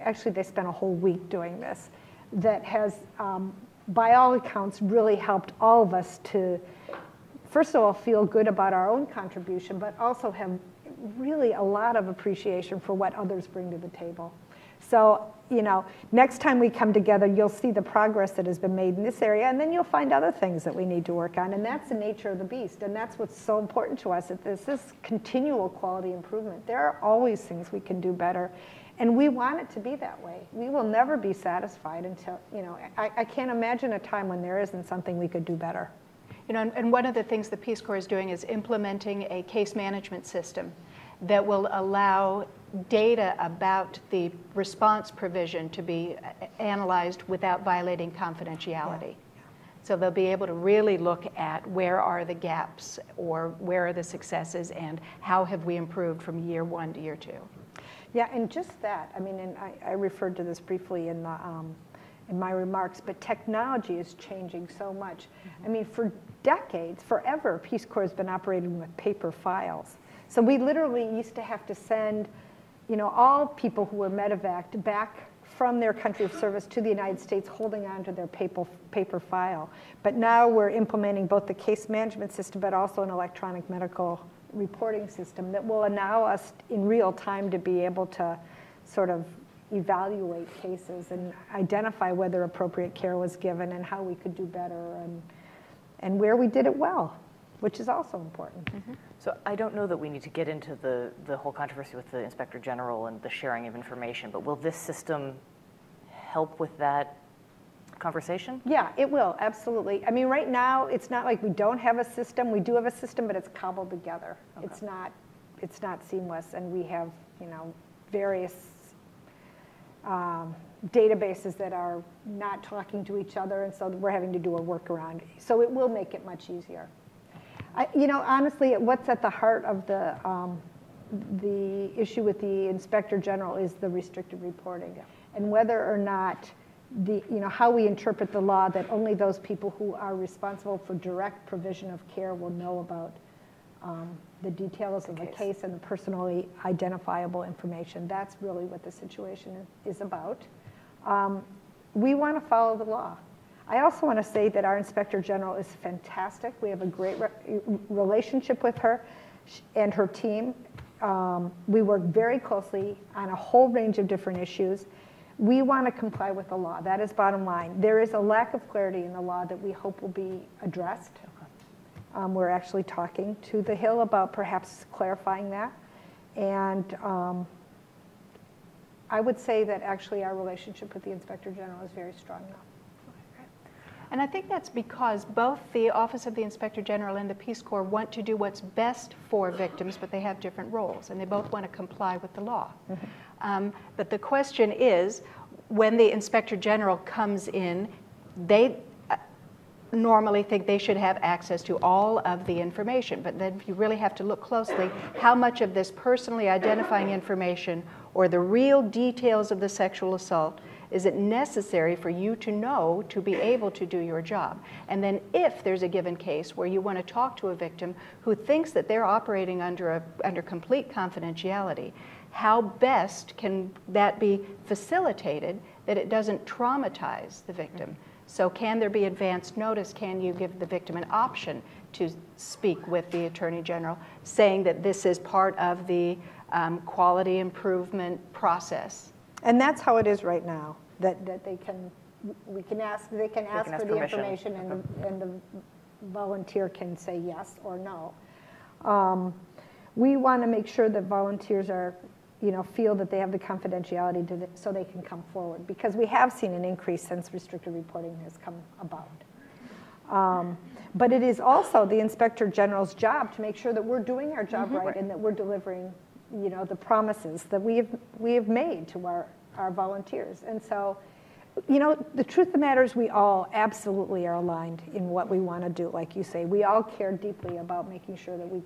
actually they spent a whole week doing this that has um, by all accounts really helped all of us to first of all feel good about our own contribution but also have really a lot of appreciation for what others bring to the table so you know next time we come together you'll see the progress that has been made in this area and then you'll find other things that we need to work on and that's the nature of the beast and that's what's so important to us that this is continual quality improvement. There are always things we can do better and we want it to be that way. We will never be satisfied until you know i, I can't imagine a time when there isn't something we could do better. You know, and- and one of the things the Peace Corps is doing is implementing a case management system that will allow data about the response provision to be analyzed without violating confidentiality. So they'll be able to really look at where are the gaps or where are the successes and how have we improved from year one to year two. Yeah, and just that, I mean, and I, I referred to this briefly in the, um, in my remarks, but technology is changing so much. I mean, for decades, forever, Peace Corps has been operating with paper files. So we literally used to have to send, you know, all people who were medevaced back from their country of service to the United States holding on to their paper, paper file. But now we're implementing both the case management system, but also an electronic medical reporting system that will allow us in real time to be able to sort of evaluate cases and identify whether appropriate care was given and how we could do better and, and where we did it well, which is also important. Mm-hmm. So I don't know that we need to get into the, the whole controversy with the Inspector General and the sharing of information, but will this system help with that conversation? Yeah, it will, absolutely. I mean, right now, it's not like we don't have a system. We do have a system, but it's cobbled together. It's not, it's not seamless, and we have, you know, various um, databases that are not talking to each other, and so we're having to do a workaround. So it will make it much easier. I, you know, honestly, what's at the heart of the, um, the issue with the inspector general is the restricted reporting. And whether or not the, you know, how we interpret the law that only those people who are responsible for direct provision of care will know about um, the details of the case. case and the personally identifiable information. That's really what the situation is about. Um, we want to follow the law. I also want to say that our Inspector General is fantastic. We have a great re- relationship with her and her team. Um, we work very closely on a whole range of different issues. We want to comply with the law. That is bottom line. There is a lack of clarity in the law that we hope will be addressed. Um, we're actually talking to the Hill about perhaps clarifying that. And um, I would say that actually our relationship with the Inspector General is very strong now. And I think that's because both the Office of the Inspector General and the Peace Corps want to do what's best for victims, but they have different roles, and they both want to comply with the law. Um, but the question is, when the Inspector General comes in, they uh, normally think they should have access to all of the information, but then you really have to look closely how much of this personally identifying information or the real details of the sexual assault is it necessary for you to know to be able to do your job? And then, if there's a given case where you want to talk to a victim who thinks that they're operating under, a, under complete confidentiality, how best can that be facilitated that it doesn't traumatize the victim? So, can there be advance notice? Can you give the victim an option to speak with the Attorney General, saying that this is part of the um, quality improvement process? And that's how it is right now, that, that they can, we can ask, they can ask can ask for the permission. information and, the- and the volunteer can say yes or no. Um, We want to make sure that volunteers are, you know, feel that they have the confidentiality to, the- so they can come forward, because we have seen an increase since restricted reporting has come about. Um, But it is also the Inspector General's job to make sure that we're doing our job right and that we're delivering, you know, the promises that we have, we have made to our, our volunteers. And so, you know, the truth of the matter is we all absolutely are aligned in what we want to do. Like you say, we all care deeply about making sure that we,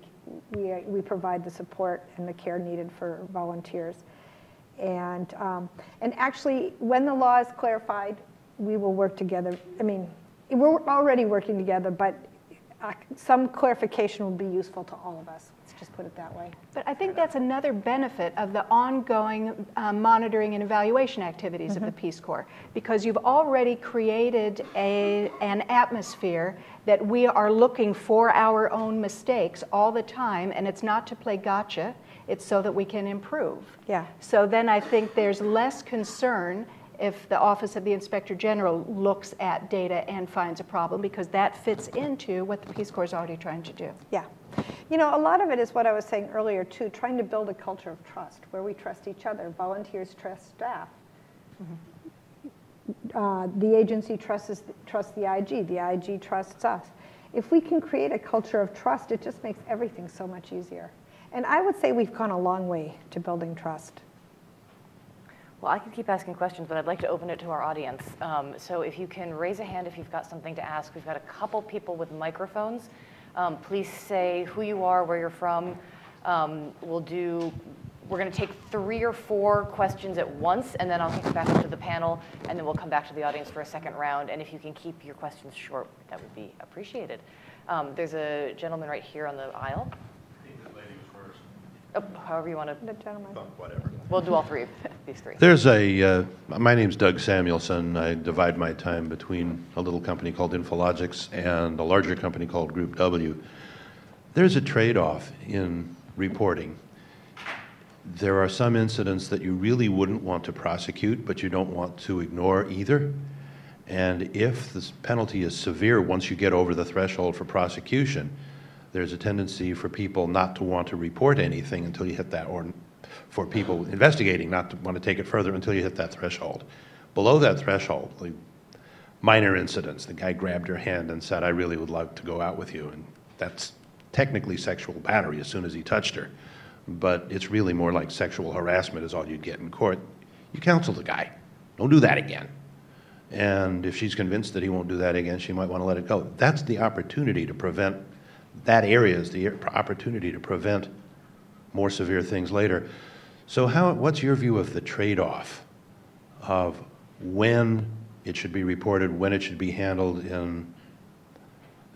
we, we provide the support and the care needed for volunteers. And, um, and actually, when the law is clarified, we will work together. I mean, we're already working together, but uh, some clarification will be useful to all of us. Just put it that way. But I think that's another benefit of the ongoing um, monitoring and evaluation activities of the Peace Corps, because you've already created a, an atmosphere that we are looking for our own mistakes all the time, and it's not to play gotcha, it's so that we can improve. Yeah. So then I think there's less concern if the Office of the Inspector General looks at data and finds a problem, because that fits into what the Peace Corps is already trying to do. Yeah. You know, a lot of it is what I was saying earlier, too, trying to build a culture of trust where we trust each other. Volunteers trust staff. Uh, the agency trusts, trusts the IG, the IG trusts us. If we can create a culture of trust, it just makes everything so much easier. And I would say we've gone a long way to building trust. Well, I can keep asking questions, but I'd like to open it to our audience. Um, so if you can raise a hand if you've got something to ask. We've got a couple people with microphones. Um, please say who you are, where you're from. Um, we'll do, we're going to take three or four questions at once, and then I'll kick it back up to the panel, and then we'll come back to the audience for a second round. And if you can keep your questions short, that would be appreciated. Um, there's a gentleman right here on the aisle. Oh, However you want to, The gentleman. Whatever. we'll do all three of these three. There's a, uh, my name's Doug Samuelson. I divide my time between a little company called Infologics and a larger company called Group W. There's a trade-off in reporting. There are some incidents that you really wouldn't want to prosecute, but you don't want to ignore either. And if the penalty is severe once you get over the threshold for prosecution, there's a tendency for people not to want to report anything until you hit that, or for people investigating not to want to take it further until you hit that threshold. Below that threshold, like minor incidents, the guy grabbed her hand and said, I really would like to go out with you. And that's technically sexual battery as soon as he touched her. But it's really more like sexual harassment is all you'd get in court. You counsel the guy. Don't do that again. And if she's convinced that he won't do that again, she might want to let it go. That's the opportunity to prevent, that area is the opportunity to prevent more severe things later. So how, what's your view of the trade-off of when it should be reported, when it should be handled in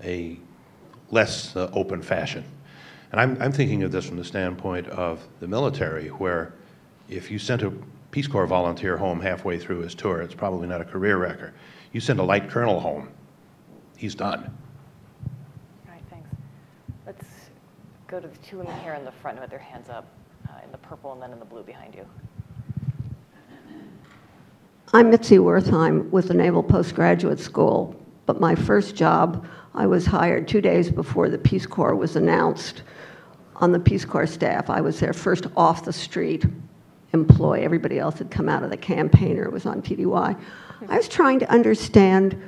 a less uh, open fashion? And I'm, I'm thinking of this from the standpoint of the military, where if you sent a Peace Corps volunteer home halfway through his tour, it's probably not a career wrecker. You send a light colonel home, he's done. All right, thanks. Let's go to the two women here in the front with their hands up, uh, in the purple and then in the blue behind you. I'm Mitzi Wertheim with the Naval Postgraduate School, but my first job, I was hired two days before the Peace Corps was announced on the Peace Corps staff. I was their first off the street employee. Everybody else had come out of the campaign or was on TDY. I was trying to understand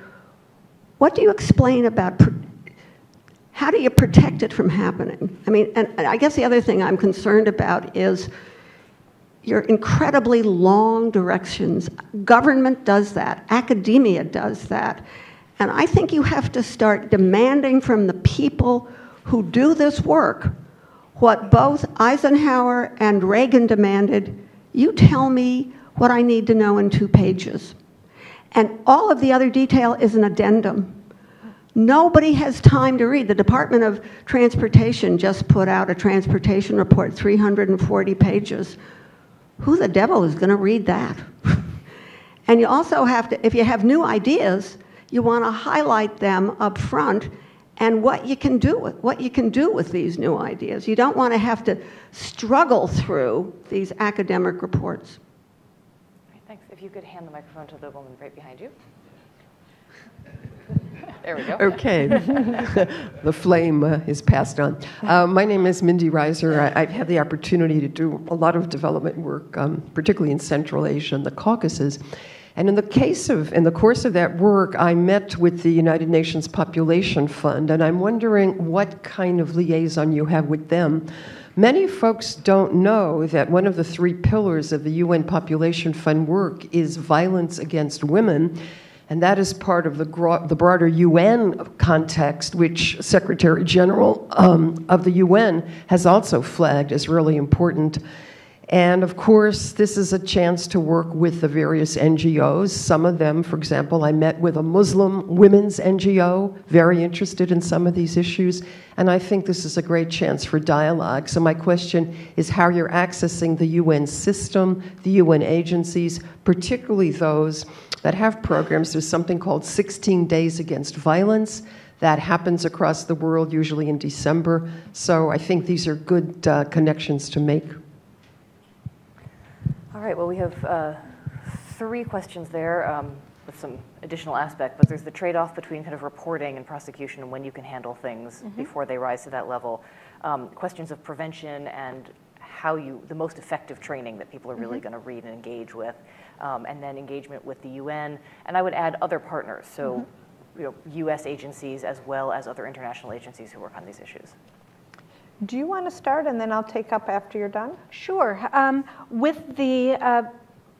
what do you explain about how do you protect it from happening? I mean, and I guess the other thing I'm concerned about is your incredibly long directions. Government does that, academia does that. And I think you have to start demanding from the people who do this work what both Eisenhower and Reagan demanded. You tell me what I need to know in two pages. And all of the other detail is an addendum. Nobody has time to read. The Department of Transportation just put out a transportation report, 340 pages. Who the devil is going to read that? and you also have to, if you have new ideas, you want to highlight them up front and what you can do with what you can do with these new ideas. You don't want to have to struggle through these academic reports. Thanks. If you could hand the microphone to the woman right behind you. There we go. Okay, the flame uh, is passed on. Uh, my name is Mindy Reiser. I, I've had the opportunity to do a lot of development work, um, particularly in Central Asia and the Caucasus. And in the case of, in the course of that work, I met with the United Nations Population Fund, and I'm wondering what kind of liaison you have with them. Many folks don't know that one of the three pillars of the UN Population Fund work is violence against women. And that is part of the, gro- the broader UN context, which Secretary General um, of the UN has also flagged as really important. And of course, this is a chance to work with the various NGOs. Some of them, for example, I met with a Muslim women's NGO, very interested in some of these issues. And I think this is a great chance for dialogue. So, my question is how you're accessing the UN system, the UN agencies, particularly those that have programs. There's something called 16 Days Against Violence. That happens across the world, usually in December. So I think these are good uh, connections to make. All right, well, we have uh, three questions there um, with some additional aspect, but there's the trade-off between kind of reporting and prosecution and when you can handle things before they rise to that level. Um, questions of prevention and how you, the most effective training that people are really going to read and engage with, um, and then engagement with the UN, and I would add other partners, so you know, U.S. agencies as well as other international agencies who work on these issues. Do you want to start, and then I'll take up after you're done? Sure. Um, with the uh,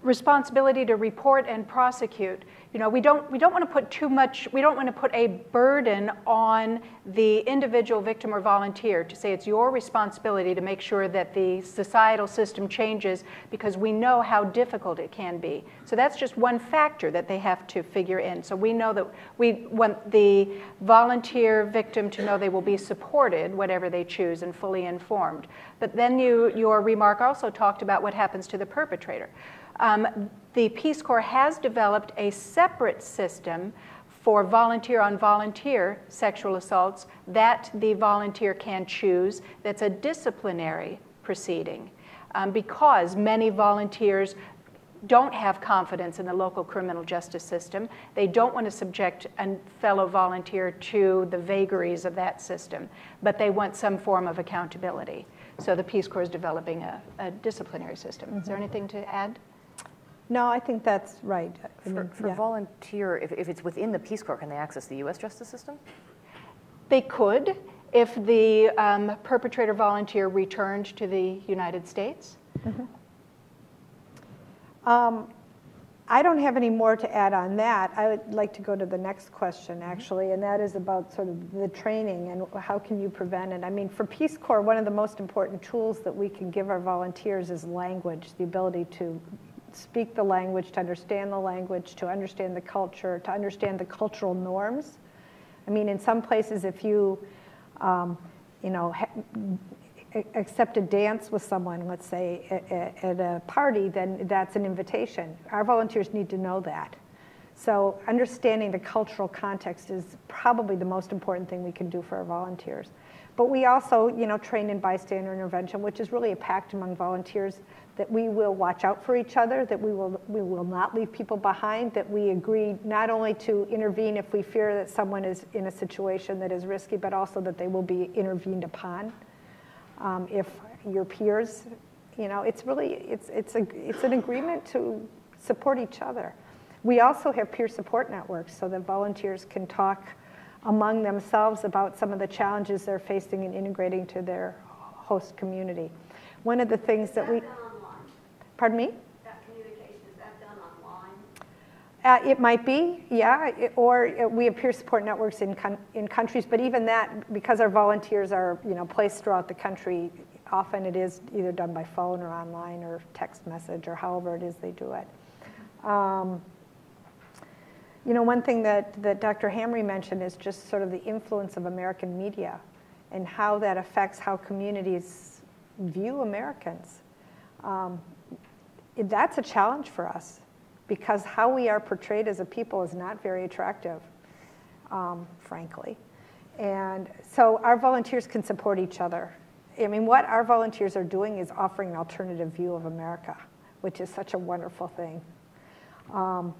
responsibility to report and prosecute. You know, we don't, we don't want to put too much, we don't want to put a burden on the individual victim or volunteer to say it's your responsibility to make sure that the societal system changes because we know how difficult it can be. So that's just one factor that they have to figure in. So we know that we want the volunteer victim to know they will be supported, whatever they choose, and fully informed. But then you, your remark also talked about what happens to the perpetrator. Um, the Peace Corps has developed a separate system for volunteer on volunteer sexual assaults that the volunteer can choose that's a disciplinary proceeding um, because many volunteers don't have confidence in the local criminal justice system. They don't want to subject a fellow volunteer to the vagaries of that system, but they want some form of accountability. So the Peace Corps is developing a, a disciplinary system. Is there anything to add? No, I think that's right. I For, mean, for yeah. volunteer, if, if it's within the Peace Corps, can they access the U.S. justice system? They could if the um, perpetrator volunteer returned to the United States. Um, I don't have any more to add on that. I would like to go to the next question, actually, and that is about sort of the training and how can you prevent it. I mean, for Peace Corps, one of the most important tools that we can give our volunteers is language, the ability to speak the language, to understand the language, to understand the culture, to understand the cultural norms. I mean, in some places, if you, um, you know, accept a dance with someone, let's say at, at- at a party, then that's an invitation. Our volunteers need to know that. So understanding the cultural context is probably the most important thing we can do for our volunteers. But we also, you know, train in bystander intervention, which is really a pact among volunteers that we will watch out for each other, that we will, we will not leave people behind, that we agree not only to intervene if we fear that someone is in a situation that is risky, but also that they will be intervened upon um, if your peers, you know, it's really, it's, it's, a, it's an agreement to support each other. We also have peer support networks so that volunteers can talk among themselves about some of the challenges they're facing in integrating to their host community. One of the things that we, pardon me? That communication, is that done online? Uh, it might be, yeah, it- or uh, we have peer support networks in, in countries, but even that, because our volunteers are, you know, placed throughout the country, often it is either done by phone or online or text message or however it is they do it. Um, you know, one thing that, that Dr. Hamre mentioned is just sort of the influence of American media and how that affects how communities view Americans. Um, that's a challenge for us because how we are portrayed as a people is not very attractive, um, frankly. And so our volunteers can support each other. I mean, what our volunteers are doing is offering an alternative view of America, which is such a wonderful thing. Um,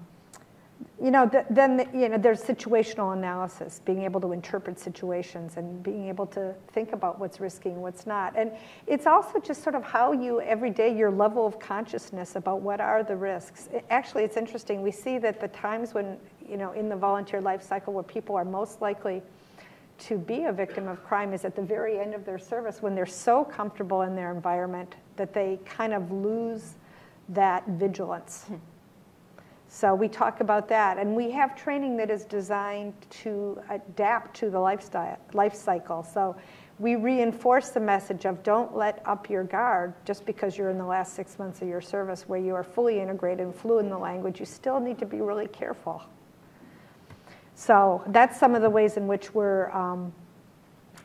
you know, th- then the- you know, there's situational analysis, being able to interpret situations and being able to think about what's risky and what's not. And it's also just sort of how you every day your level of consciousness about what are the risks. It- actually, it's interesting. We see that the times when you know in the volunteer life cycle where people are most likely to be a victim of crime is at the very end of their service when they're so comfortable in their environment that they kind of lose that vigilance. Hmm. So we talk about that, and we have training that is designed to adapt to the lifestyle, life cycle. So we reinforce the message of don't let up your guard just because you're in the last six months of your service where you are fully integrated and fluent in the language. You still need to be really careful. So that's some of the ways in which we're um,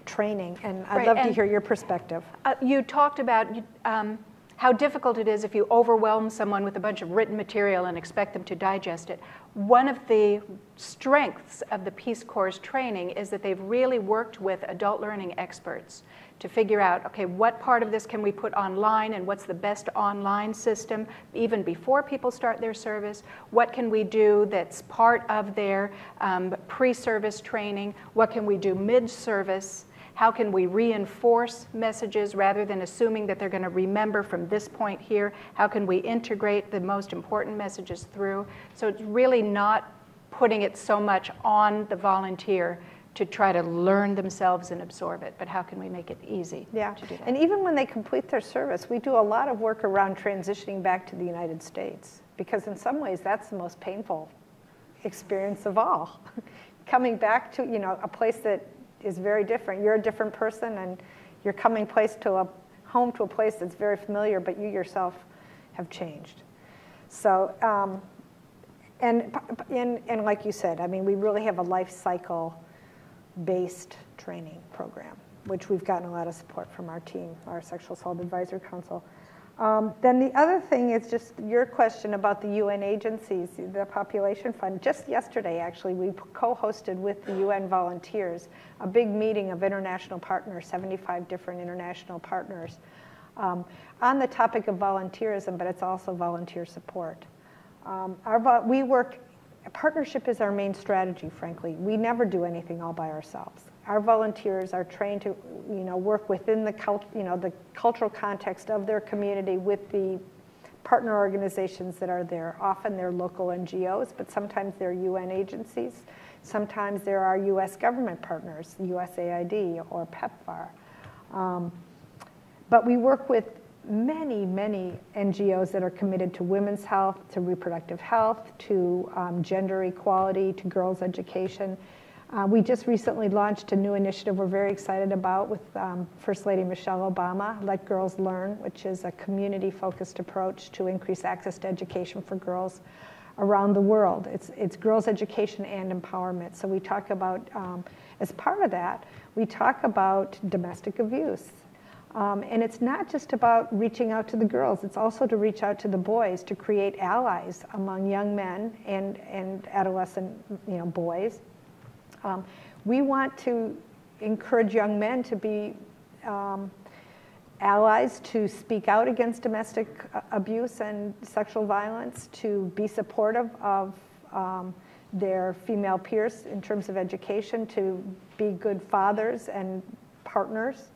training, and I'd Right, love to hear your perspective. Uh, you talked about um, how difficult it is if you overwhelm someone with a bunch of written material and expect them to digest it. One of the strengths of the Peace Corps training is that they've really worked with adult learning experts to figure out okay, what part of this can we put online and what's the best online system even before people start their service? What can we do that's part of their um, pre service training? What can we do mid service? How can we reinforce messages rather than assuming that they're going to remember from this point here? How can we integrate the most important messages through? So it's really not putting it so much on the volunteer to try to learn themselves and absorb it, but how can we make it easy Yeah, to do that? and even when they complete their service, we do a lot of work around transitioning back to the United States. because in some ways that's the most painful experience of all. coming back to you know a place that is very different. You're a different person, and you're coming place to a home to a place that's very familiar, but you yourself have changed. So, um, and, and, and like you said, I mean, we really have a life cycle based training program, which we've gotten a lot of support from our team, our Sexual Assault Advisory Council. Um, then the other thing is just your question about the UN agencies, the Population Fund. Just yesterday, actually, we co-hosted with the UN volunteers a big meeting of international partners, 75 different international partners, um, on the topic of volunteerism, but it's also volunteer support. Um, our, we work, partnership is our main strategy, frankly. We never do anything all by ourselves our volunteers are trained to, you know, work within the, cult, you know, the cultural context of their community with the partner organizations that are there. Often they're local NGOs, but sometimes they're UN agencies. Sometimes there are US government partners, USAID or PEPFAR. Um, but we work with many, many NGOs that are committed to women's health, to reproductive health, to um, gender equality, to girls' education. Uh, we just recently launched a new initiative we're very excited about with um, First Lady Michelle Obama, Let Girls Learn, which is a community focused approach to increase access to education for girls around the world. It's, it's girls' education and empowerment. So we talk about, um, as part of that, we talk about domestic abuse. Um, and it's not just about reaching out to the girls, it's also to reach out to the boys to create allies among young men and, and adolescent you know, boys um, we want to encourage young men to be um, allies, to speak out against domestic uh, abuse and sexual violence, to be supportive of um, their female peers in terms of education, to be good fathers and partners.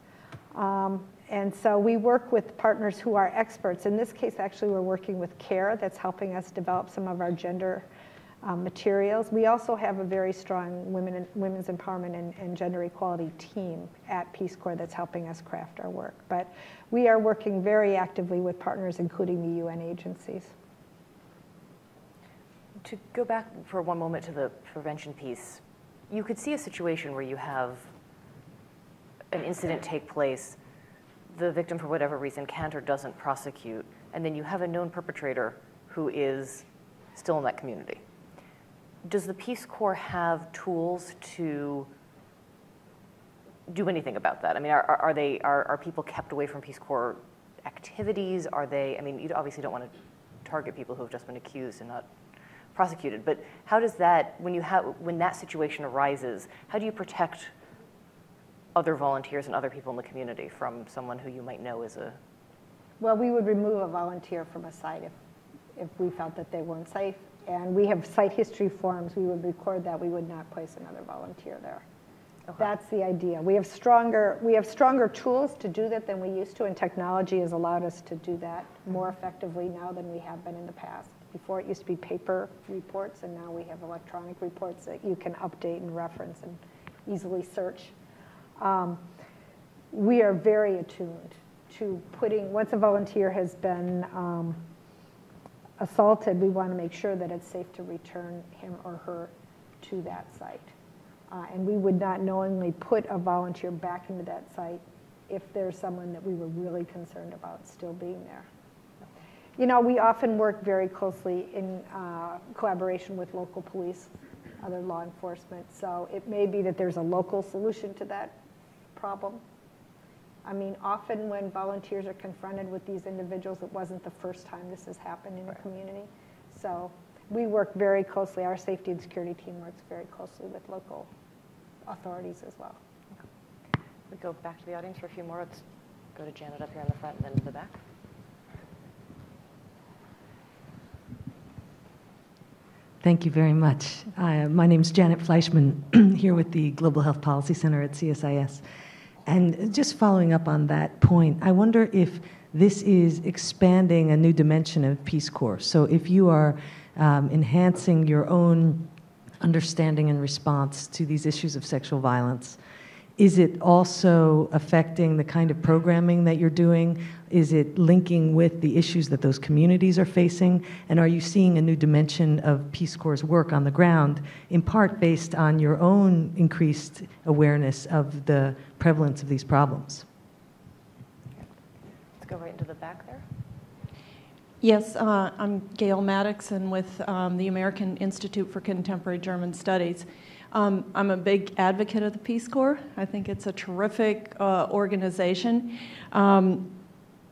Um, and so we work with partners who are experts. In this case, actually, we're working with CARE that's helping us develop some of our gender um, materials. We also have a very strong women women's empowerment and, and, gender equality team at Peace Corps that's helping us craft our work. But we are working very actively with partners, including the UN agencies. To go back for one moment to the prevention piece, you could see a situation where you have an incident take place, the victim, for whatever reason, can't or doesn't prosecute, and then you have a known perpetrator who is still in that community does the Peace Corps have tools to do anything about that? I mean, are, are they are, are people kept away from Peace Corps activities? Are they? I mean, you obviously don't want to target people who have just been accused and not prosecuted. But how does that when you have when that situation arises? How do you protect other volunteers and other people in the community from someone who you might know is a well, we would remove a volunteer from a site if, if we felt that they weren't safe and we have site history forms, we would record that, we would not place another volunteer there. Okay. That's the idea. We have stronger we have stronger tools to do that than we used to, and technology has allowed us to do that more effectively now than we have been in the past. Before it used to be paper reports, and now we have electronic reports that you can update and reference and easily search. Um, we are very attuned to putting once a volunteer has been um, assaulted, we want to make sure that it's safe to return him or her to that site. Uh, and we would not knowingly put a volunteer back into that site if there's someone that we were really concerned about still being there. You know, we often work very closely in uh, collaboration with local police, other law enforcement. So it may be that there's a local solution to that problem. I mean, often when volunteers are confronted with these individuals, it wasn't the first time this has happened in a community. So we work very closely, our safety and security team works very closely with local authorities as well. We go back to the audience for a few more. Let's go to Janet up here in the front and then to the back. Thank you very much. Uh, my name is Janet Fleischman, here with the Global Health Policy Center at CSIS. And just following up on that point, I wonder if this is expanding a new dimension of Peace Corps. So if you are um, enhancing your own understanding and response to these issues of sexual violence, is it also affecting the kind of programming that you're doing? Is it linking with the issues that those communities are facing? And are you seeing a new dimension of Peace Corps' work on the ground, in part based on your own increased awareness of the prevalence of these problems? Let's go right into the back there. Yes, uh, I'm Gail Maddox and with um, the American Institute for Contemporary German Studies. Um, I'm a big advocate of the Peace Corps. I think it's a terrific uh, organization. Um,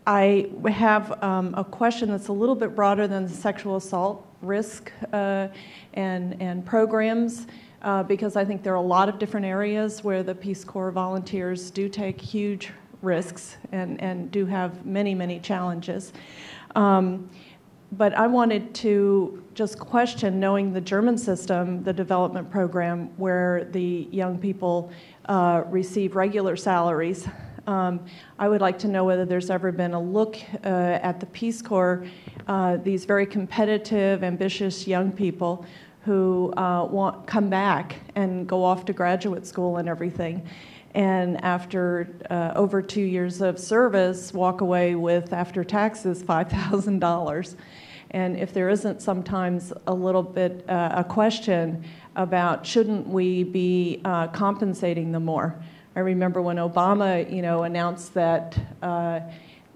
I have um, a question that's a little bit broader than the sexual assault risk uh, and, and programs. Uh, because I think there are a lot of different areas where the Peace Corps volunteers do take huge risks and, and do have many, many challenges. Um, but I wanted to just question, knowing the German system, the development program, where the young people uh, receive regular salaries. Um, I would like to know whether there's ever been a look uh, at the Peace Corps, uh, these very competitive, ambitious young people who uh, want come back and go off to graduate school and everything and after uh, over two years of service, walk away with, after taxes, $5,000. And if there isn't sometimes a little bit uh, a question about shouldn't we be uh, compensating them more? I remember when Obama, you know, announced that uh,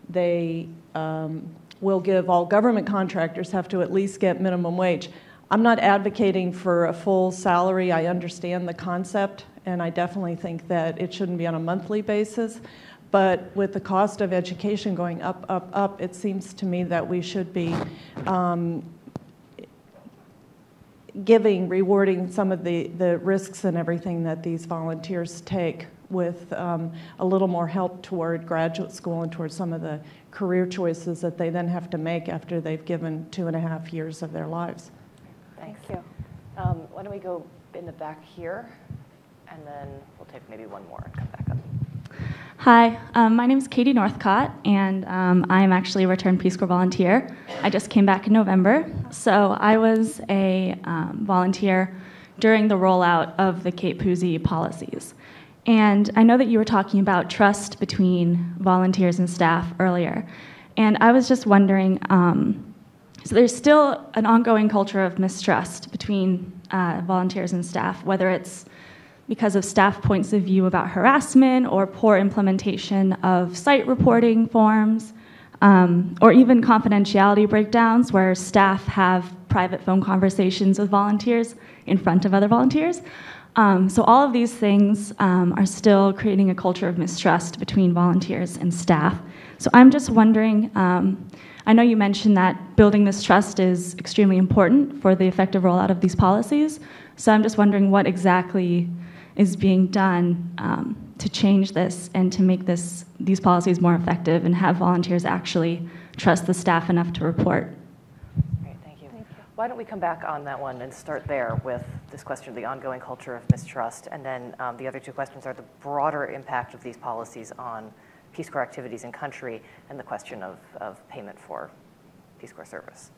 they um, will give all government contractors have to at least get minimum wage. I'm not advocating for a full salary. I understand the concept, and I definitely think that it shouldn't be on a monthly basis. But with the cost of education going up, up, up, it seems to me that we should be um, giving, rewarding some of the, the risks and everything that these volunteers take with um, a little more help toward graduate school and toward some of the career choices that they then have to make after they've given two and a half years of their lives. Thank you. Um, why don't we go in the back here, and then we'll take maybe one more and come back up. Hi, um, my name is Katie Northcott, and um, I am actually a returned Peace Corps volunteer. I just came back in November. So I was a um, volunteer during the rollout of the Kate Puzey policies. And I know that you were talking about trust between volunteers and staff earlier. And I was just wondering um, so there's still an ongoing culture of mistrust between uh, volunteers and staff, whether it's because of staff points of view about harassment or poor implementation of site reporting forms, um, or even confidentiality breakdowns where staff have private phone conversations with volunteers in front of other volunteers. Um, so, all of these things um, are still creating a culture of mistrust between volunteers and staff. So, I'm just wondering um, I know you mentioned that building this trust is extremely important for the effective rollout of these policies. So, I'm just wondering what exactly is being done um, to change this and to make this, these policies more effective and have volunteers actually trust the staff enough to report. Great, thank you. Why don't we come back on that one and start there with this question of the ongoing culture of mistrust, and then um, the other two questions are the broader impact of these policies on Peace Corps activities in country and the question of, of payment for Peace Corps service.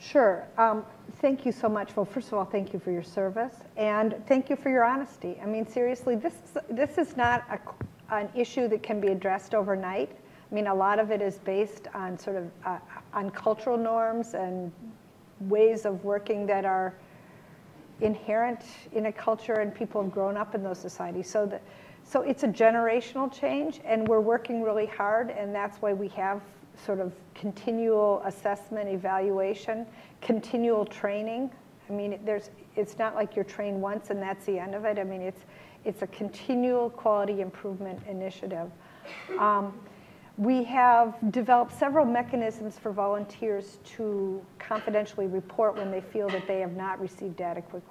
Sure. Um, thank you so much. Well, first of all, thank you for your service, and thank you for your honesty. I mean, seriously, this is, this is not a, an issue that can be addressed overnight. I mean, a lot of it is based on sort of uh, on cultural norms and ways of working that are inherent in a culture, and people have grown up in those societies. So so it's a generational change, and we're working really hard, and that's why we have sort of continual assessment, evaluation, continual training. I mean, there's, it's not like you're trained once and that's the end of it. I mean, it's, it's a continual quality improvement initiative. Um, we have developed several mechanisms for volunteers to confidentially report when they feel that they have not received adequate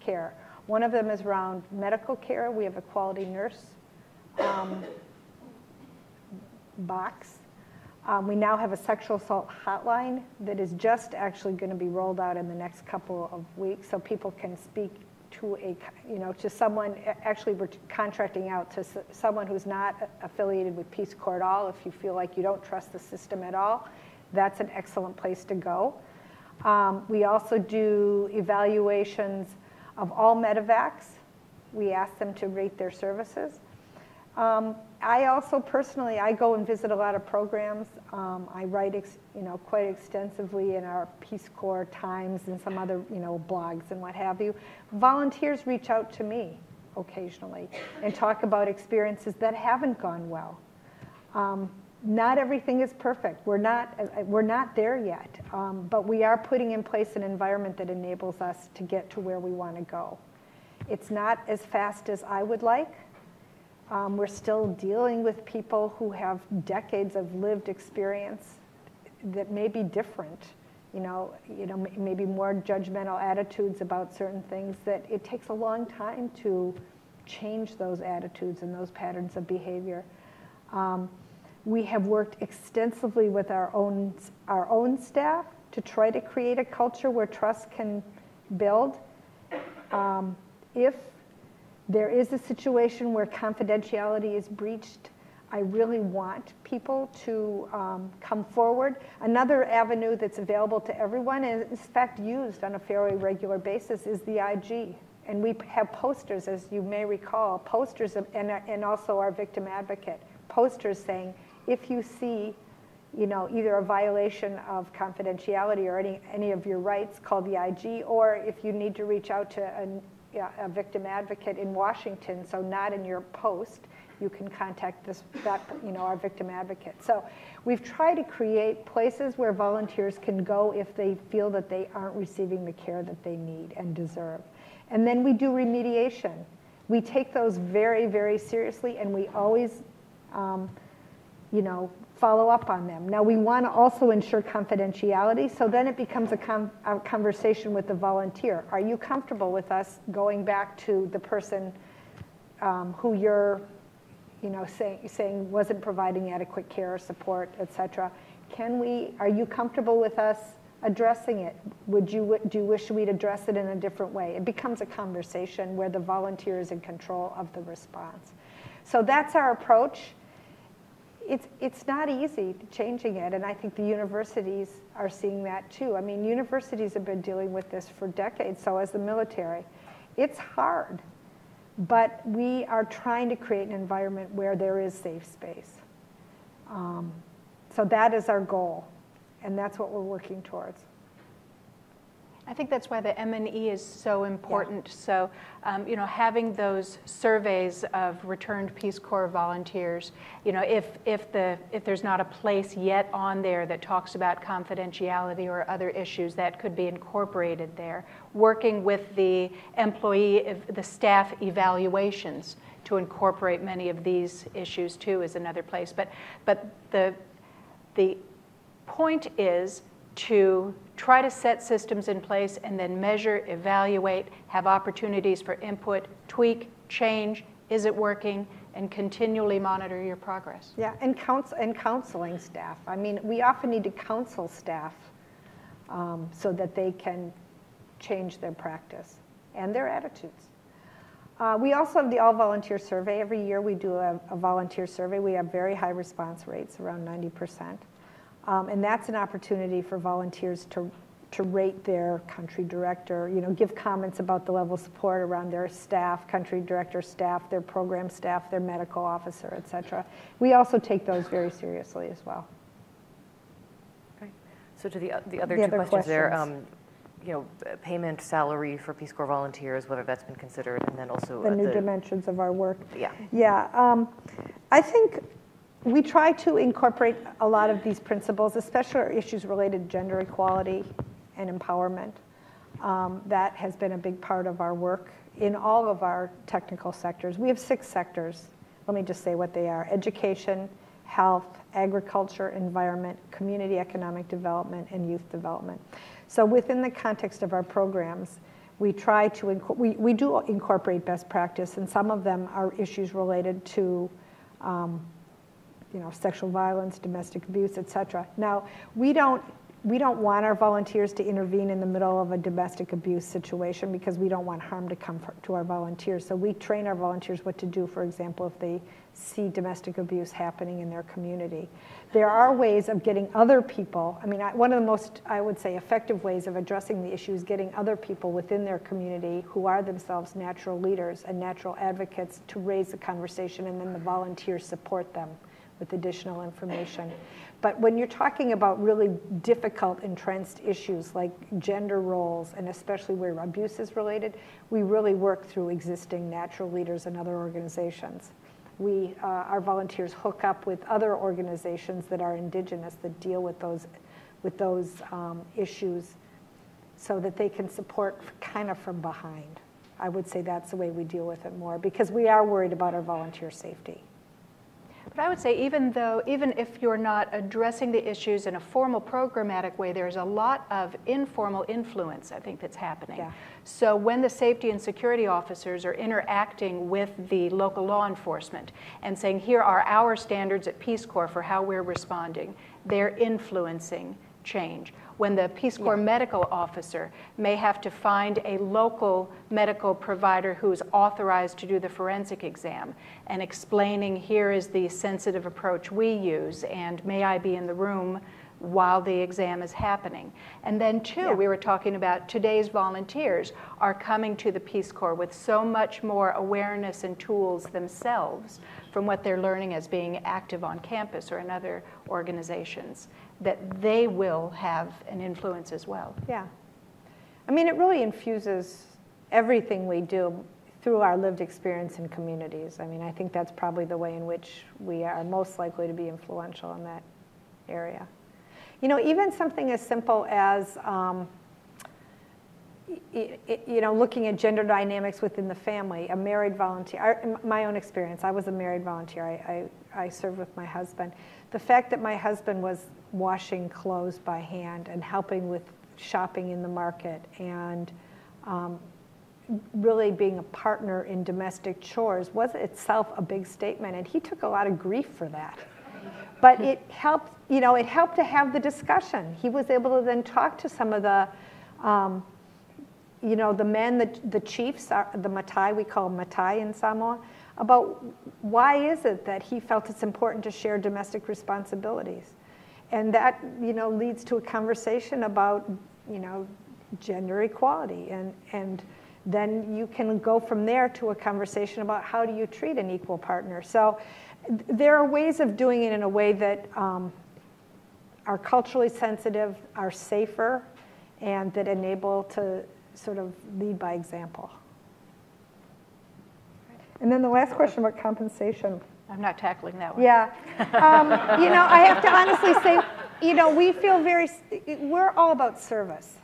care. One of them is around medical care. We have a quality nurse um, box um, we now have a sexual assault hotline that is just actually going to be rolled out in the next couple of weeks so people can speak to a, you know, to someone, actually we're contracting out to someone who's not affiliated with Peace Corps at all. If you feel like you don't trust the system at all, that's an excellent place to go. Um, we also do evaluations of all medevacs. We ask them to rate their services. Um, I also personally, I go and visit a lot of programs. Um, I write, ex, you know, quite extensively in our Peace Corps Times and some other, you know, blogs and what have you. Volunteers reach out to me occasionally and talk about experiences that haven't gone well. Um, not everything is perfect. We're not, uh, we're not there yet, um, but we are putting in place an environment that enables us to get to where we want to go. It's not as fast as I would like. Um, we're still dealing with people who have decades of lived experience that may be different. You know, you know, maybe more judgmental attitudes about certain things. That it takes a long time to change those attitudes and those patterns of behavior. Um, we have worked extensively with our own, our own staff to try to create a culture where trust can build. Um, if there is a situation where confidentiality is breached, I really want people to um, come forward. Another avenue that's available to everyone, and in fact used on a fairly regular basis, is the IG. And we have posters, as you may recall, posters, of, and, and also our victim advocate, posters saying, if you see you know, either a violation of confidentiality or any, any of your rights, call the IG, or if you need to reach out to a, a victim advocate in Washington, so not in your post, you can contact this, that, you know, our victim advocate. So we've tried to create places where volunteers can go if they feel that they aren't receiving the care that they need and deserve. And then we do remediation. We take those very, very seriously, and we always um, you know, follow up on them. Now, we want to also ensure confidentiality, so then it becomes a, com a, conversation with the volunteer. Are you comfortable with us going back to the person um, who you're, you know, say, saying wasn't providing adequate care or support, et cetera? Can we, are you comfortable with us addressing it? Would you, do you wish we'd address it in a different way? It becomes a conversation where the volunteer is in control of the response. So that's our approach it's, it's not easy changing it, and I think the universities are seeing that too. I mean, universities have been dealing with this for decades, so has the military. It's hard, but we are trying to create an environment where there is safe space. Um, so that is our goal, and that's what we're working towards. I think that's why the M&E is so important. Yeah. So, um, you know, having those surveys of returned Peace Corps volunteers, you know, if, if, the, if there's not a place yet on there that talks about confidentiality or other issues, that could be incorporated there. Working with the employee, the staff evaluations to incorporate many of these issues too is another place. But, but the, the point is to try to set systems in place and then measure, evaluate, have opportunities for input, tweak, change, is it working, and continually monitor your progress. Yeah, and, counsel, and counseling staff. I mean, we often need to counsel staff um, so that they can change their practice and their attitudes. Uh, we also have the all volunteer survey. Every year we do a, a volunteer survey. We have very high response rates, around 90%. Um, and that's an opportunity for volunteers to, to rate their country director, you know, give comments about the level of support around their staff, country director staff, their program staff, their medical officer, et cetera. We also take those very seriously as well. Okay. So to the, the other the two other questions, questions. there, um, you know, payment, salary for Peace Corps volunteers, whether that's been considered, and then also the uh, new the, dimensions of our work. Yeah. Yeah. Um, I think we try to incorporate a lot of these principles, especially issues related to gender equality and empowerment. Um, that has been a big part of our work in all of our technical sectors. We have six sectors. Let me just say what they are education, health, agriculture, environment, community economic development, and youth development. So, within the context of our programs, we try to, we, we do incorporate best practice, and some of them are issues related to um, you know, sexual violence, domestic abuse, et cetera. Now, we don't we don't want our volunteers to intervene in the middle of a domestic abuse situation because we don't want harm to come for, to our volunteers. So we train our volunteers what to do, for example, if they see domestic abuse happening in their community. There are ways of getting other people, I mean, I, one of the most, I would say, effective ways of addressing the issue is getting other people within their community who are themselves natural leaders and natural advocates to raise the conversation and then the volunteers support them with additional information. But when you're talking about really difficult entrenched issues like gender roles, and especially where abuse is related, we really work through existing natural leaders and other organizations. We, uh, our volunteers hook up with other organizations that are indigenous that deal with those, with those um, issues so that they can support kind of from behind. I would say that's the way we deal with it more because we are worried about our volunteer safety. But I would say even though, even if you're not addressing the issues in a formal programmatic way, there's a lot of informal influence, I think, that's happening. Yeah. So when the safety and security officers are interacting with the local law enforcement and saying, here are our standards at Peace Corps for how we're responding, they're influencing change when the Peace Corps yeah. medical officer may have to find a local medical provider who's authorized to do the forensic exam and explaining here is the sensitive approach we use and may I be in the room while the exam is happening. And then, too, yeah. we were talking about today's volunteers are coming to the Peace Corps with so much more awareness and tools themselves from what they're learning as being active on campus or in other organizations that they will have an influence as well. Yeah. I mean, it really infuses everything we do through our lived experience in communities. I mean, I think that's probably the way in which we are most likely to be influential in that area. You know, even something as simple as, um, you know, looking at gender dynamics within the family, a married volunteer, my own experience, I was a married volunteer. I, I, I served with my husband. The fact that my husband was washing clothes by hand and helping with shopping in the market and um, really being a partner in domestic chores was itself a big statement and he took a lot of grief for that. But it helped you know it helped to have the discussion. He was able to then talk to some of the um, you know the men the, the chiefs are, the matai we call matai in samoa about why is it that he felt it's important to share domestic responsibilities and that you know leads to a conversation about you know gender equality. And and then you can go from there to a conversation about how do you treat an equal partner. So there are ways of doing it in a way that um, are culturally sensitive are safer and that enable to sort of lead by example. And then the last question about compensation I'm not tackling that one. Yeah. Um, you know, I have to honestly say, you know, we feel very, we're all about service.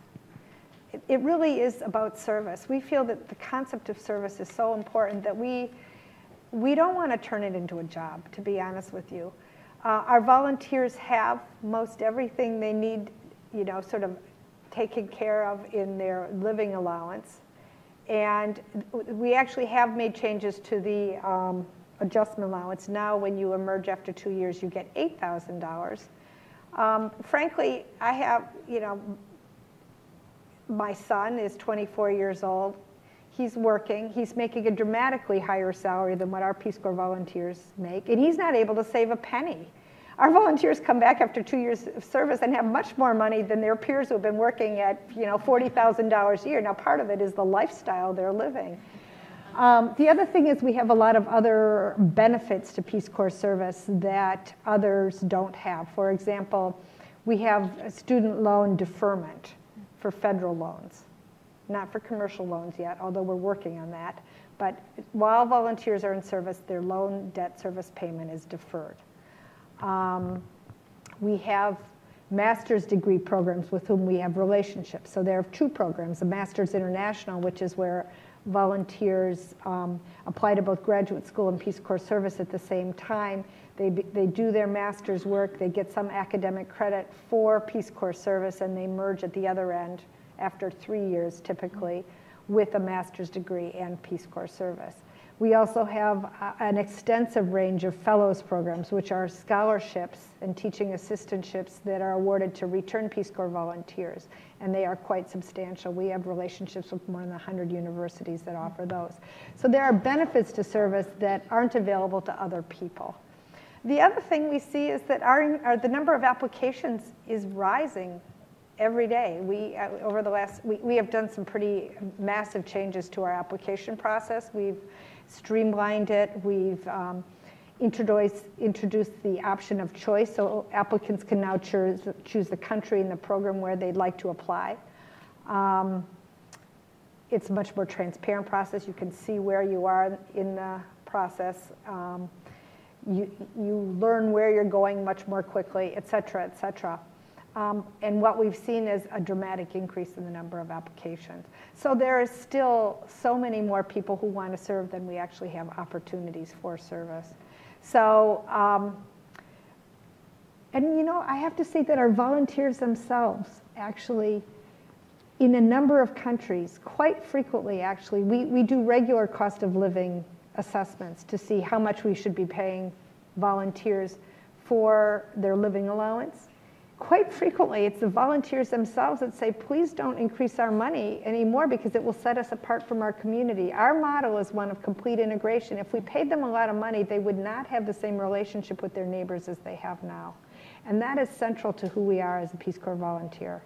It, it really is about service. We feel that the concept of service is so important that we, we don't want to turn it into a job, to be honest with you. Uh, our volunteers have most everything they need, you know, sort of taken care of in their living allowance. And we actually have made changes to the um, adjustment allowance. Now, when you emerge after two years, you get $8,000. Um, frankly, I have, you know, my son is 24 years old. He's working. He's making a dramatically higher salary than what our Peace Corps volunteers make, and he's not able to save a penny. Our volunteers come back after two years of service and have much more money than their peers who have been working at, you know, $40,000 a year. Now, part of it is the lifestyle they're living. Um, the other thing is we have a lot of other benefits to Peace Corps service that others don't have. For example, we have a student loan deferment for federal loans, not for commercial loans yet, although we're working on that. But while volunteers are in service, their loan debt service payment is deferred. Um, we have master's degree programs with whom we have relationships. So there are two programs, the Master's International, which is where volunteers um, apply to both graduate school and Peace Corps service at the same time. They, they do their master's work, they get some academic credit for Peace Corps service, and they merge at the other end after three years typically with a master's degree and Peace Corps service. We also have uh, an extensive range of fellows programs, which are scholarships and teaching assistantships that are awarded to return Peace Corps volunteers, and they are quite substantial. We have relationships with more than 100 universities that offer those. So there are benefits to service that aren't available to other people. The other thing we see is that our, our the number of applications is rising every day. We, uh, over the last, we, we have done some pretty massive changes to our application process. We've streamlined it. We've um, introduced, introduced the option of choice, so applicants can now choose, choose the country and the program where they'd like to apply. Um, it's a much more transparent process. You can see where you are in the process. Um, you, you learn where you're going much more quickly, et cetera, et cetera. Um, and what we've seen is a dramatic increase in the number of applications. So there is still so many more people who want to serve than we actually have opportunities for service. So, um, and you know, I have to say that our volunteers themselves actually, in a number of countries, quite frequently actually, we, we do regular cost of living assessments to see how much we should be paying volunteers for their living allowance quite frequently it's the volunteers themselves that say, please don't increase our money anymore because it will set us apart from our community. Our model is one of complete integration. If we paid them a lot of money, they would not have the same relationship with their neighbors as they have now. And that is central to who we are as a Peace Corps volunteer.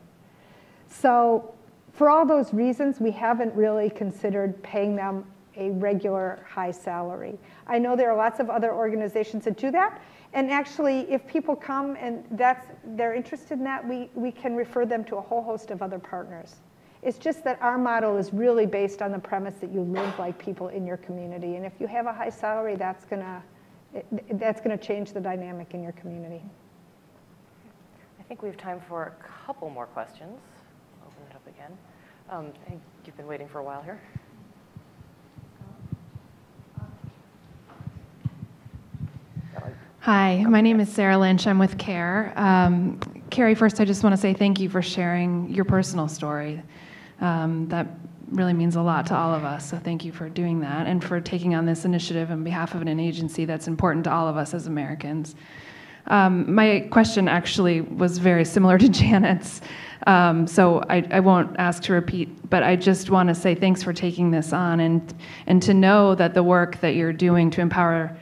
So for all those reasons, we haven't really considered paying them a regular high salary. I know there are lots of other organizations that do that, and actually, if people come and that's, they're interested in that, we, we can refer them to a whole host of other partners. It's just that our model is really based on the premise that you live like people in your community. And if you have a high salary, that's going to that's going to change the dynamic in your community. I think we have time for a couple more questions. Open it up again. Um, I think you've been waiting for a while here. Hi, my name is Sarah Lynch. I'm with CARE. Um, Carrie, first, I just want to say thank you for sharing your personal story. Um, that really means a lot to all of us, so thank you for doing that and for taking on this initiative on behalf of an agency that's important to all of us as Americans. Um, my question actually was very similar to Janet's, um, so I, I, won't ask to repeat, but I just want to say thanks for taking this on and, and to know that the work that you're doing to empower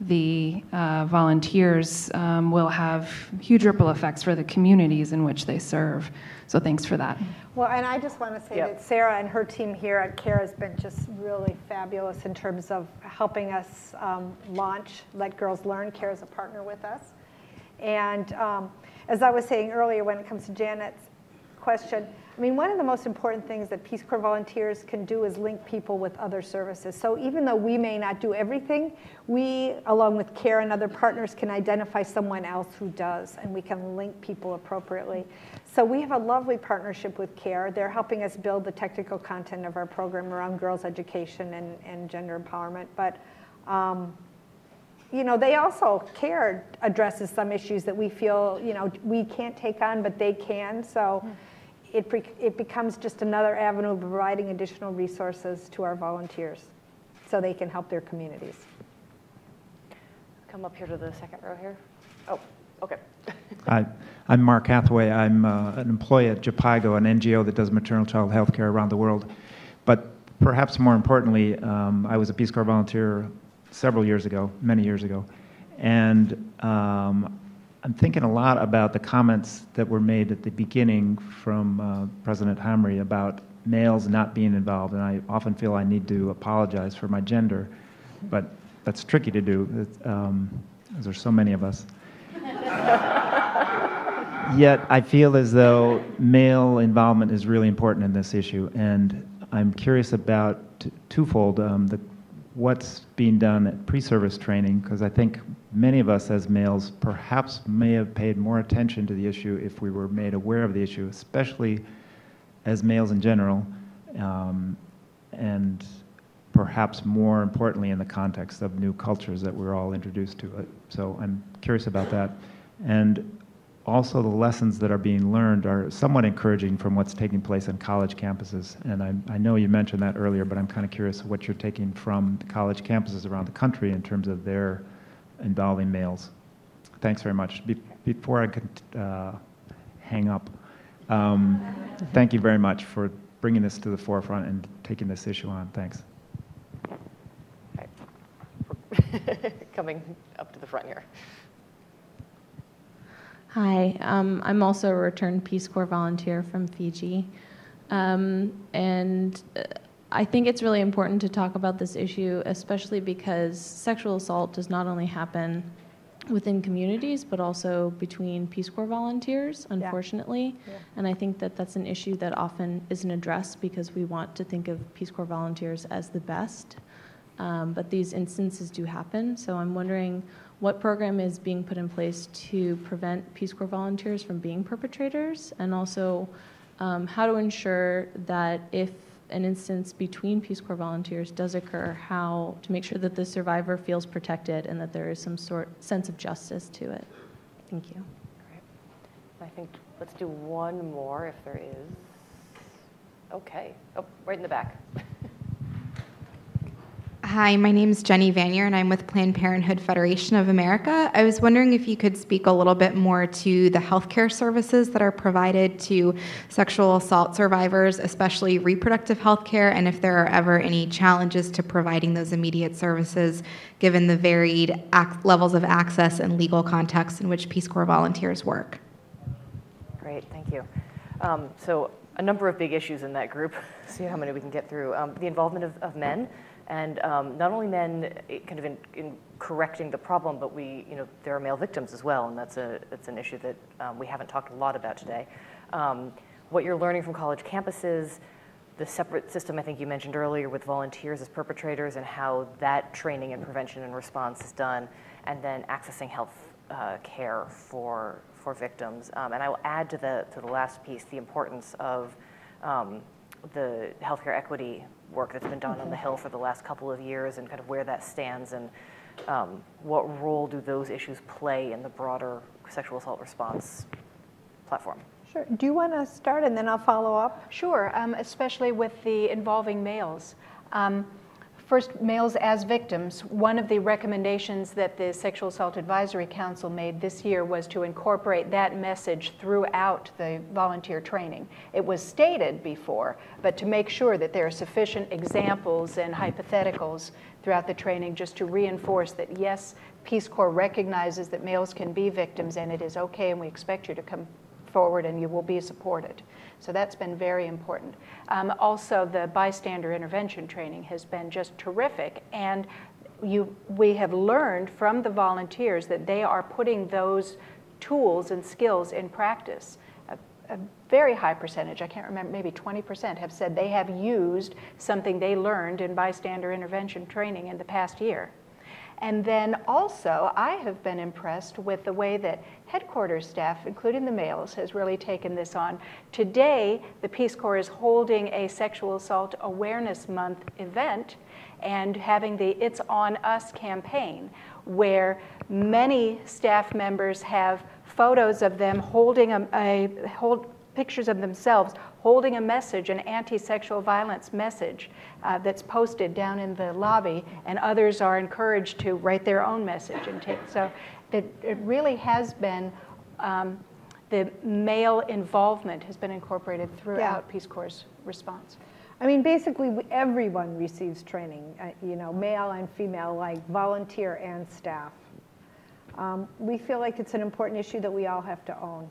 the uh, volunteers um, will have huge ripple effects for the communities in which they serve. So thanks for that. Well, and I just want to say yep. that Sarah and her team here at CARE has been just really fabulous in terms of helping us um, launch Let Girls Learn. CARE is a partner with us. And um, as I was saying earlier, when it comes to Janet's question, I mean, one of the most important things that Peace Corps volunteers can do is link people with other services. So even though we may not do everything, we, along with CARE and other partners, can identify someone else who does, and we can link people appropriately. So we have a lovely partnership with CARE. They're helping us build the technical content of our program around girls' education and, and gender empowerment. But um, you know, they also CARE addresses some issues that we feel, you know, we can't take on, but they can. So it, it becomes just another avenue of providing additional resources to our volunteers so they can help their communities. Come up here to the second row here. Oh, okay. Hi, I'm Mark Hathaway. I'm uh, an employee at Jhpiego, an NGO that does maternal child health care around the world. But perhaps more importantly, um, I was a Peace Corps volunteer several years ago, many years ago. And um, I'm thinking a lot about the comments that were made at the beginning from uh, President Hamre about males not being involved, and I often feel I need to apologize for my gender, but that's tricky to do, um, there's so many of us. Yet I feel as though male involvement is really important in this issue, and I'm curious about twofold um, the what's being done at pre-service training, because I think many of us as males perhaps may have paid more attention to the issue if we were made aware of the issue, especially as males in general, um, and perhaps more importantly in the context of new cultures that we're all introduced to. So I'm curious about that. And also the lessons that are being learned are somewhat encouraging from what's taking place on college campuses. And I, I know you mentioned that earlier, but I'm kind of curious what you're taking from college campuses around the country in terms of their involving males. Thanks very much. Be- before I could uh, hang up, um, thank you very much for bringing this to the forefront and taking this issue on. Thanks. Coming up to the front here. Hi, um, I'm also a returned Peace Corps volunteer from Fiji. Um, and uh, I think it's really important to talk about this issue, especially because sexual assault does not only happen within communities, but also between Peace Corps volunteers, unfortunately. Yeah. And I think that that's an issue that often isn't addressed because we want to think of Peace Corps volunteers as the best. Um, but these instances do happen. So I'm wondering what program is being put in place to prevent Peace Corps volunteers from being perpetrators, and also um, how to ensure that if an instance between Peace Corps volunteers does occur, how to make sure that the survivor feels protected and that there is some sort sense of justice to it. Thank you. Great. I think let's do one more if there is. Okay. Oh, right in the back. Hi, my name is Jenny Vanier, and I'm with Planned Parenthood Federation of America. I was wondering if you could speak a little bit more to the healthcare services that are provided to sexual assault survivors, especially reproductive health care, and if there are ever any challenges to providing those immediate services given the varied ac- levels of access and legal context in which Peace Corps volunteers work. Great, thank you. Um, so a number of big issues in that group. See how many we can get through. Um, the involvement of, of men, and um, not only men, eh, kind of in, in, correcting the problem, but we, you know, there are male victims as well, and that's a that's an issue that um, we haven't talked a lot about today. Um, what you're learning from college campuses, the separate system I think you mentioned earlier with volunteers as perpetrators, and how that training and prevention and response is done, and then accessing health uh, care for for victims. Um, and I will add to the to the last piece the importance of um, the healthcare equity work that's been done on the Hill for the last couple of years and kind of where that stands and um, what role do those issues play in the broader sexual assault response platform? Sure. Do you want to start and then I'll follow up? Sure, um, especially with the involving males. Um, First, males as victims. One of the recommendations that the Sexual Assault Advisory Council made this year was to incorporate that message throughout the volunteer training. It was stated before, but to make sure that there are sufficient examples and hypotheticals throughout the training just to reinforce that yes, Peace Corps recognizes that males can be victims and it is okay and we expect you to come forward and you will be supported. So that's been very important. Um, also, the bystander intervention training has been just terrific. And you, we have learned from the volunteers that they are putting those tools and skills in practice. A, a very high percentage, I can't remember, maybe 20%, have said they have used something they learned in bystander intervention training in the past year. And then also, I have been impressed with the way that headquarters staff, including the males, has really taken this on. Today, the Peace Corps is holding a Sexual Assault Awareness Month event and having the It's On Us campaign, where many staff members have photos of them holding a, a hold, pictures of themselves holding a message, an anti sexual violence message uh, that's posted down in the lobby, and others are encouraged to write their own message and take. So it, it really has been. Um, the male involvement has been incorporated throughout yeah. Peace Corps' response. I mean, basically, everyone receives training, uh, you know, male and female, like volunteer and staff. Um, we feel like it's an important issue that we all have to own.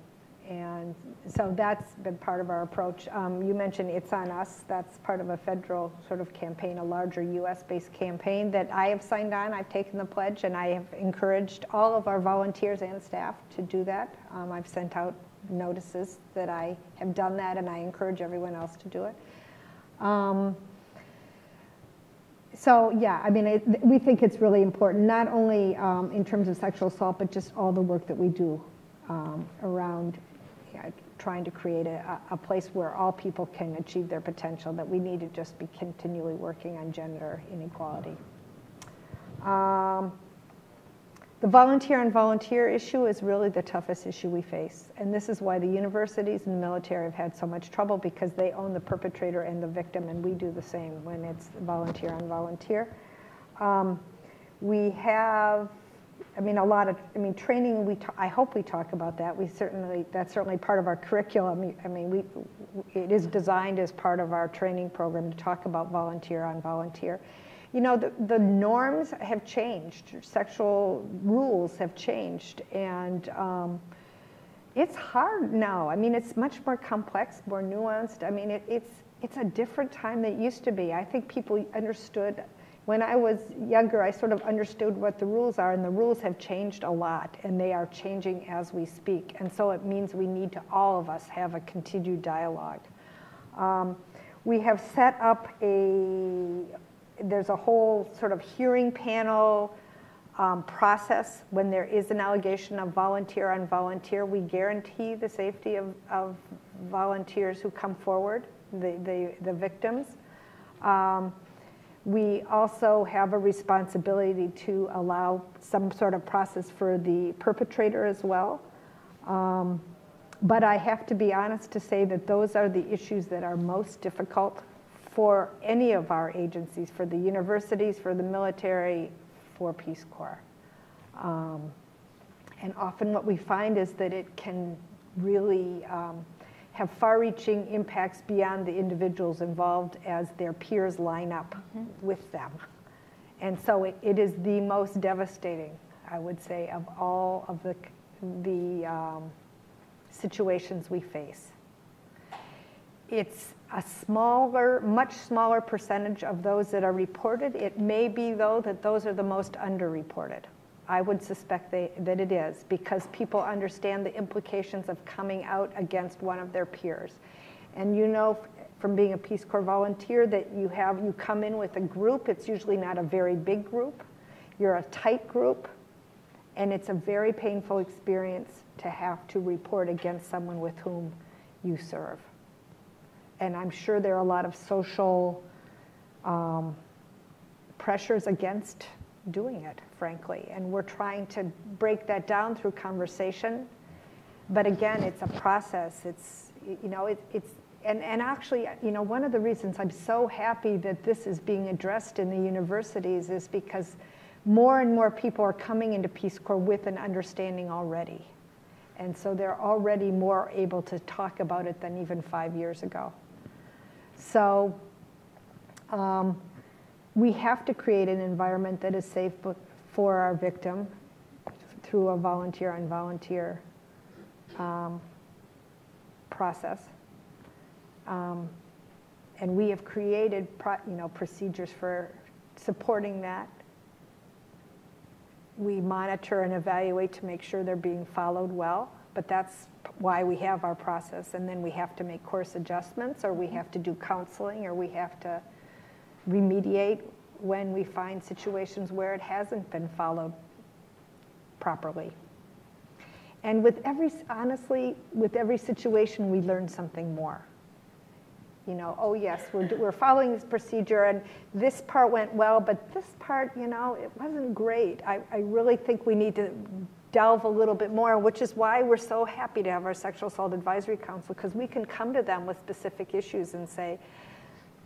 And so that's been part of our approach. Um, you mentioned It's On Us. That's part of a federal sort of campaign, a larger US-based campaign that I have signed on. I've taken the pledge and I have encouraged all of our volunteers and staff to do that. Um, I've sent out notices that I have done that and I encourage everyone else to do it. Um, so yeah, I mean, it, we think it's really important, not only um, in terms of sexual assault, but just all the work that we do um, around trying to create a, a, place where all people can achieve their potential, that we need to just be continually working on gender inequality. Um, The volunteer and volunteer issue is really the toughest issue we face. And this is why the universities and the military have had so much trouble because they own the perpetrator and the victim, and we do the same when it's volunteer on volunteer. Um, we have, I mean, a lot of, I mean, training, we, I hope we talk about that. We certainly, that's certainly part of our curriculum. I mean, we, it is designed as part of our training program to talk about volunteer on volunteer. You know, the, the norms have changed. Sexual rules have changed. And um, it's hard now. I mean, it's much more complex, more nuanced. I mean, it, it's, it's a different time than it used to be. I think people understood when I was younger, I sort of understood what the rules are, and the rules have changed a lot, and they are changing as we speak. And so it means we need to, all of us, have a continued dialogue. Um, we have set up a, there's a whole sort of hearing panel um, process when there is an allegation of volunteer on volunteer. We guarantee the safety of, of volunteers who come forward, the, the, the victims. Um, we also have a responsibility to allow some sort of process for the perpetrator as well. Um, but I have to be honest to say that those are the issues that are most difficult for any of our agencies, for the universities, for the military, for Peace Corps. Um, and often what we find is that it can really um, have far-reaching impacts beyond the individuals involved as their peers line up mm-hmm. with them. And so it, it is the most devastating, I would say, of all of the, the um, situations we face. It's a smaller, much smaller percentage of those that are reported. It may be, though, that those are the most underreported. I would suspect they, that it is because people understand the implications of coming out against one of their peers. And you know from being a Peace Corps volunteer that you have you come in with a group. It's usually not a very big group. You're a tight group, and it's a very painful experience to have to report against someone with whom you serve. And I'm sure there are a lot of social um, pressures against doing it frankly. And we're trying to break that down through conversation. But again, it's a process. It's, you know, it, it's, and, and actually, you know, one of the reasons I'm so happy that this is being addressed in the universities is because more and more people are coming into Peace Corps with an understanding already. And so they're already more able to talk about it than even five years ago. So um, we have to create an environment that is safe for our victim through a volunteer on volunteer um, process. Um, and we have created you know, procedures for supporting that. We monitor and evaluate to make sure they're being followed well, but that's why we have our process. And then we have to make course adjustments, or we have to do counseling, or we have to remediate when we find situations where it hasn't been followed properly. And with every, honestly, with every situation, we learn something more. You know, oh yes, we're, we're following this procedure and this part went well, but this part, you know, it wasn't great. I, I really think we need to delve a little bit more, which is why we're so happy to have our Sexual Assault Advisory Council, because we can come to them with specific issues and say,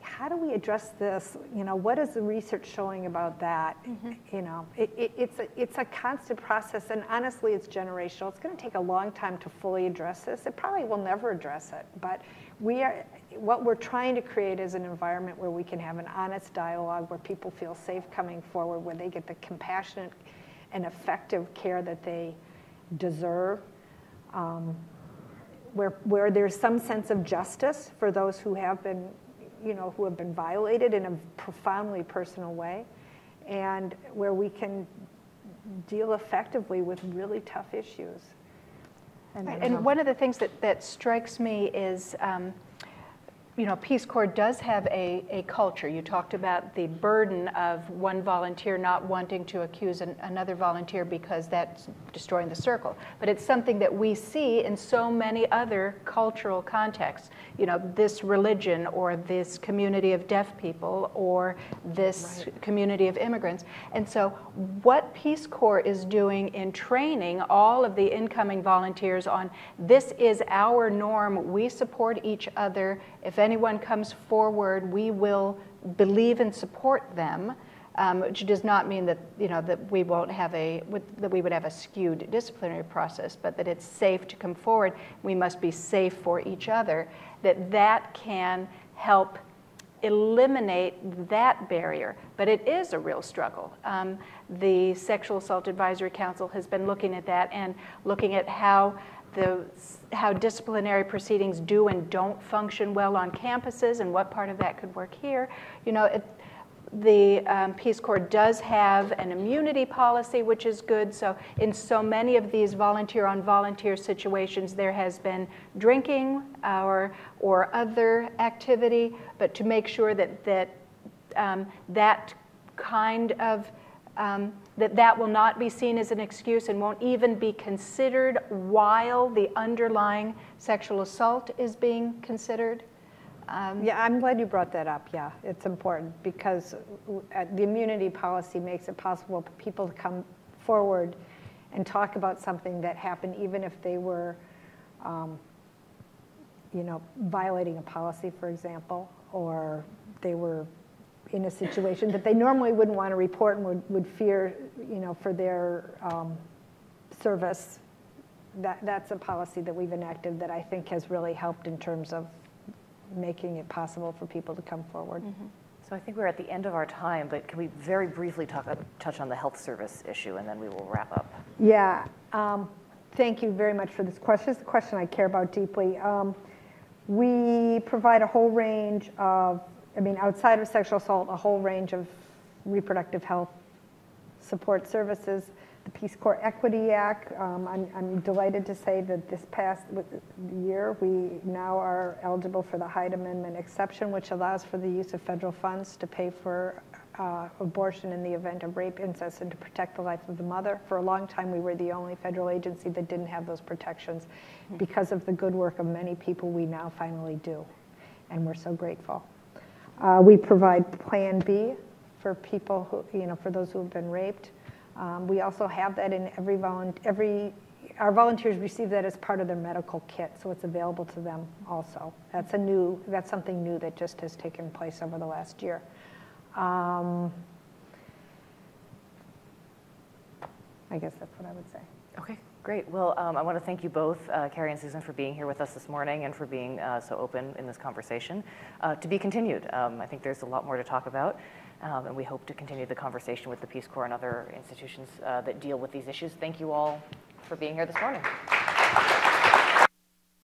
how do we address this? You know, what is the research showing about that? Mm-hmm. You know, it, it, it's, a, it's a constant process, and honestly, it's generational. It's going to take a long time to fully address this. It probably will never address it, but we are, what we're trying to create is an environment where we can have an honest dialogue, where people feel safe coming forward, where they get the compassionate and effective care that they deserve. Um, where, where there's some sense of justice for those who have been you know, who have been violated in a profoundly personal way, and where we can deal effectively with really tough issues. And, and one of the things that, that strikes me is um, you know, Peace Corps does have a, a culture. You talked about the burden of one volunteer not wanting to accuse an, another volunteer because that's destroying the circle. But it's something that we see in so many other cultural contexts. You know, this religion or this community of deaf people or this right. community of immigrants. And so, what Peace Corps is doing in training all of the incoming volunteers on this is our norm, we support each other. If anyone comes forward, we will believe and support them. Um, which does not mean that you know that we won't have a that we would have a skewed disciplinary process, but that it's safe to come forward. We must be safe for each other. That that can help eliminate that barrier, but it is a real struggle. Um, the Sexual Assault Advisory Council has been looking at that and looking at how the, how disciplinary proceedings do and don't function well on campuses and what part of that could work here. You know, it, the um, Peace Corps does have an immunity policy, which is good. So, in so many of these volunteer on volunteer situations, there has been drinking or, or other activity, but to make sure that that, um, that kind of um, that that will not be seen as an excuse and won't even be considered while the underlying sexual assault is being considered. Um, yeah, I'm glad you brought that up. Yeah, it's important because uh, the immunity policy makes it possible for people to come forward and talk about something that happened, even if they were, um, you know, violating a policy, for example, or they were in a situation that they normally wouldn't want to report and would, would fear, you know, for their um, service. That, that's a policy that we've enacted that I think has really helped in terms of making it possible for people to come forward. Mm -hmm. So I think we're at the end of our time, but can we very briefly talk, uh, touch on the health service issue and then we will wrap up? Yeah, um, thank you very much for this question. It's a question I care about deeply. Um, we provide a whole range of I mean, outside of sexual assault, a whole range of reproductive health support services. The Peace Corps Equity Act, um, I'm, I'm, delighted to say that this past year, we now are eligible for the Hyde Amendment exception, which allows for the use of federal funds to pay for uh, abortion in the event of rape, incest, and to protect the life of the mother. For a long time, we were the only federal agency that didn't have those protections. Because of the good work of many people, we now finally do, and we're so grateful. Uh, we provide Plan B for people who, you know, for those who have been raped. Um, we also have that in every volunteer, every, our volunteers receive that as part of their medical kit, so it's available to them also. That's a new, that's something new that just has taken place over the last year. Um, I guess that's what I would say. Okay. Great. Well, um, I want to thank you both, uh, Carrie and Susan, for being here with us this morning and for being uh, so open in this conversation. Uh, to be continued. Um, I think there's a lot more to talk about, um, and we hope to continue the conversation with the Peace Corps and other institutions uh, that deal with these issues. Thank you all for being here this morning.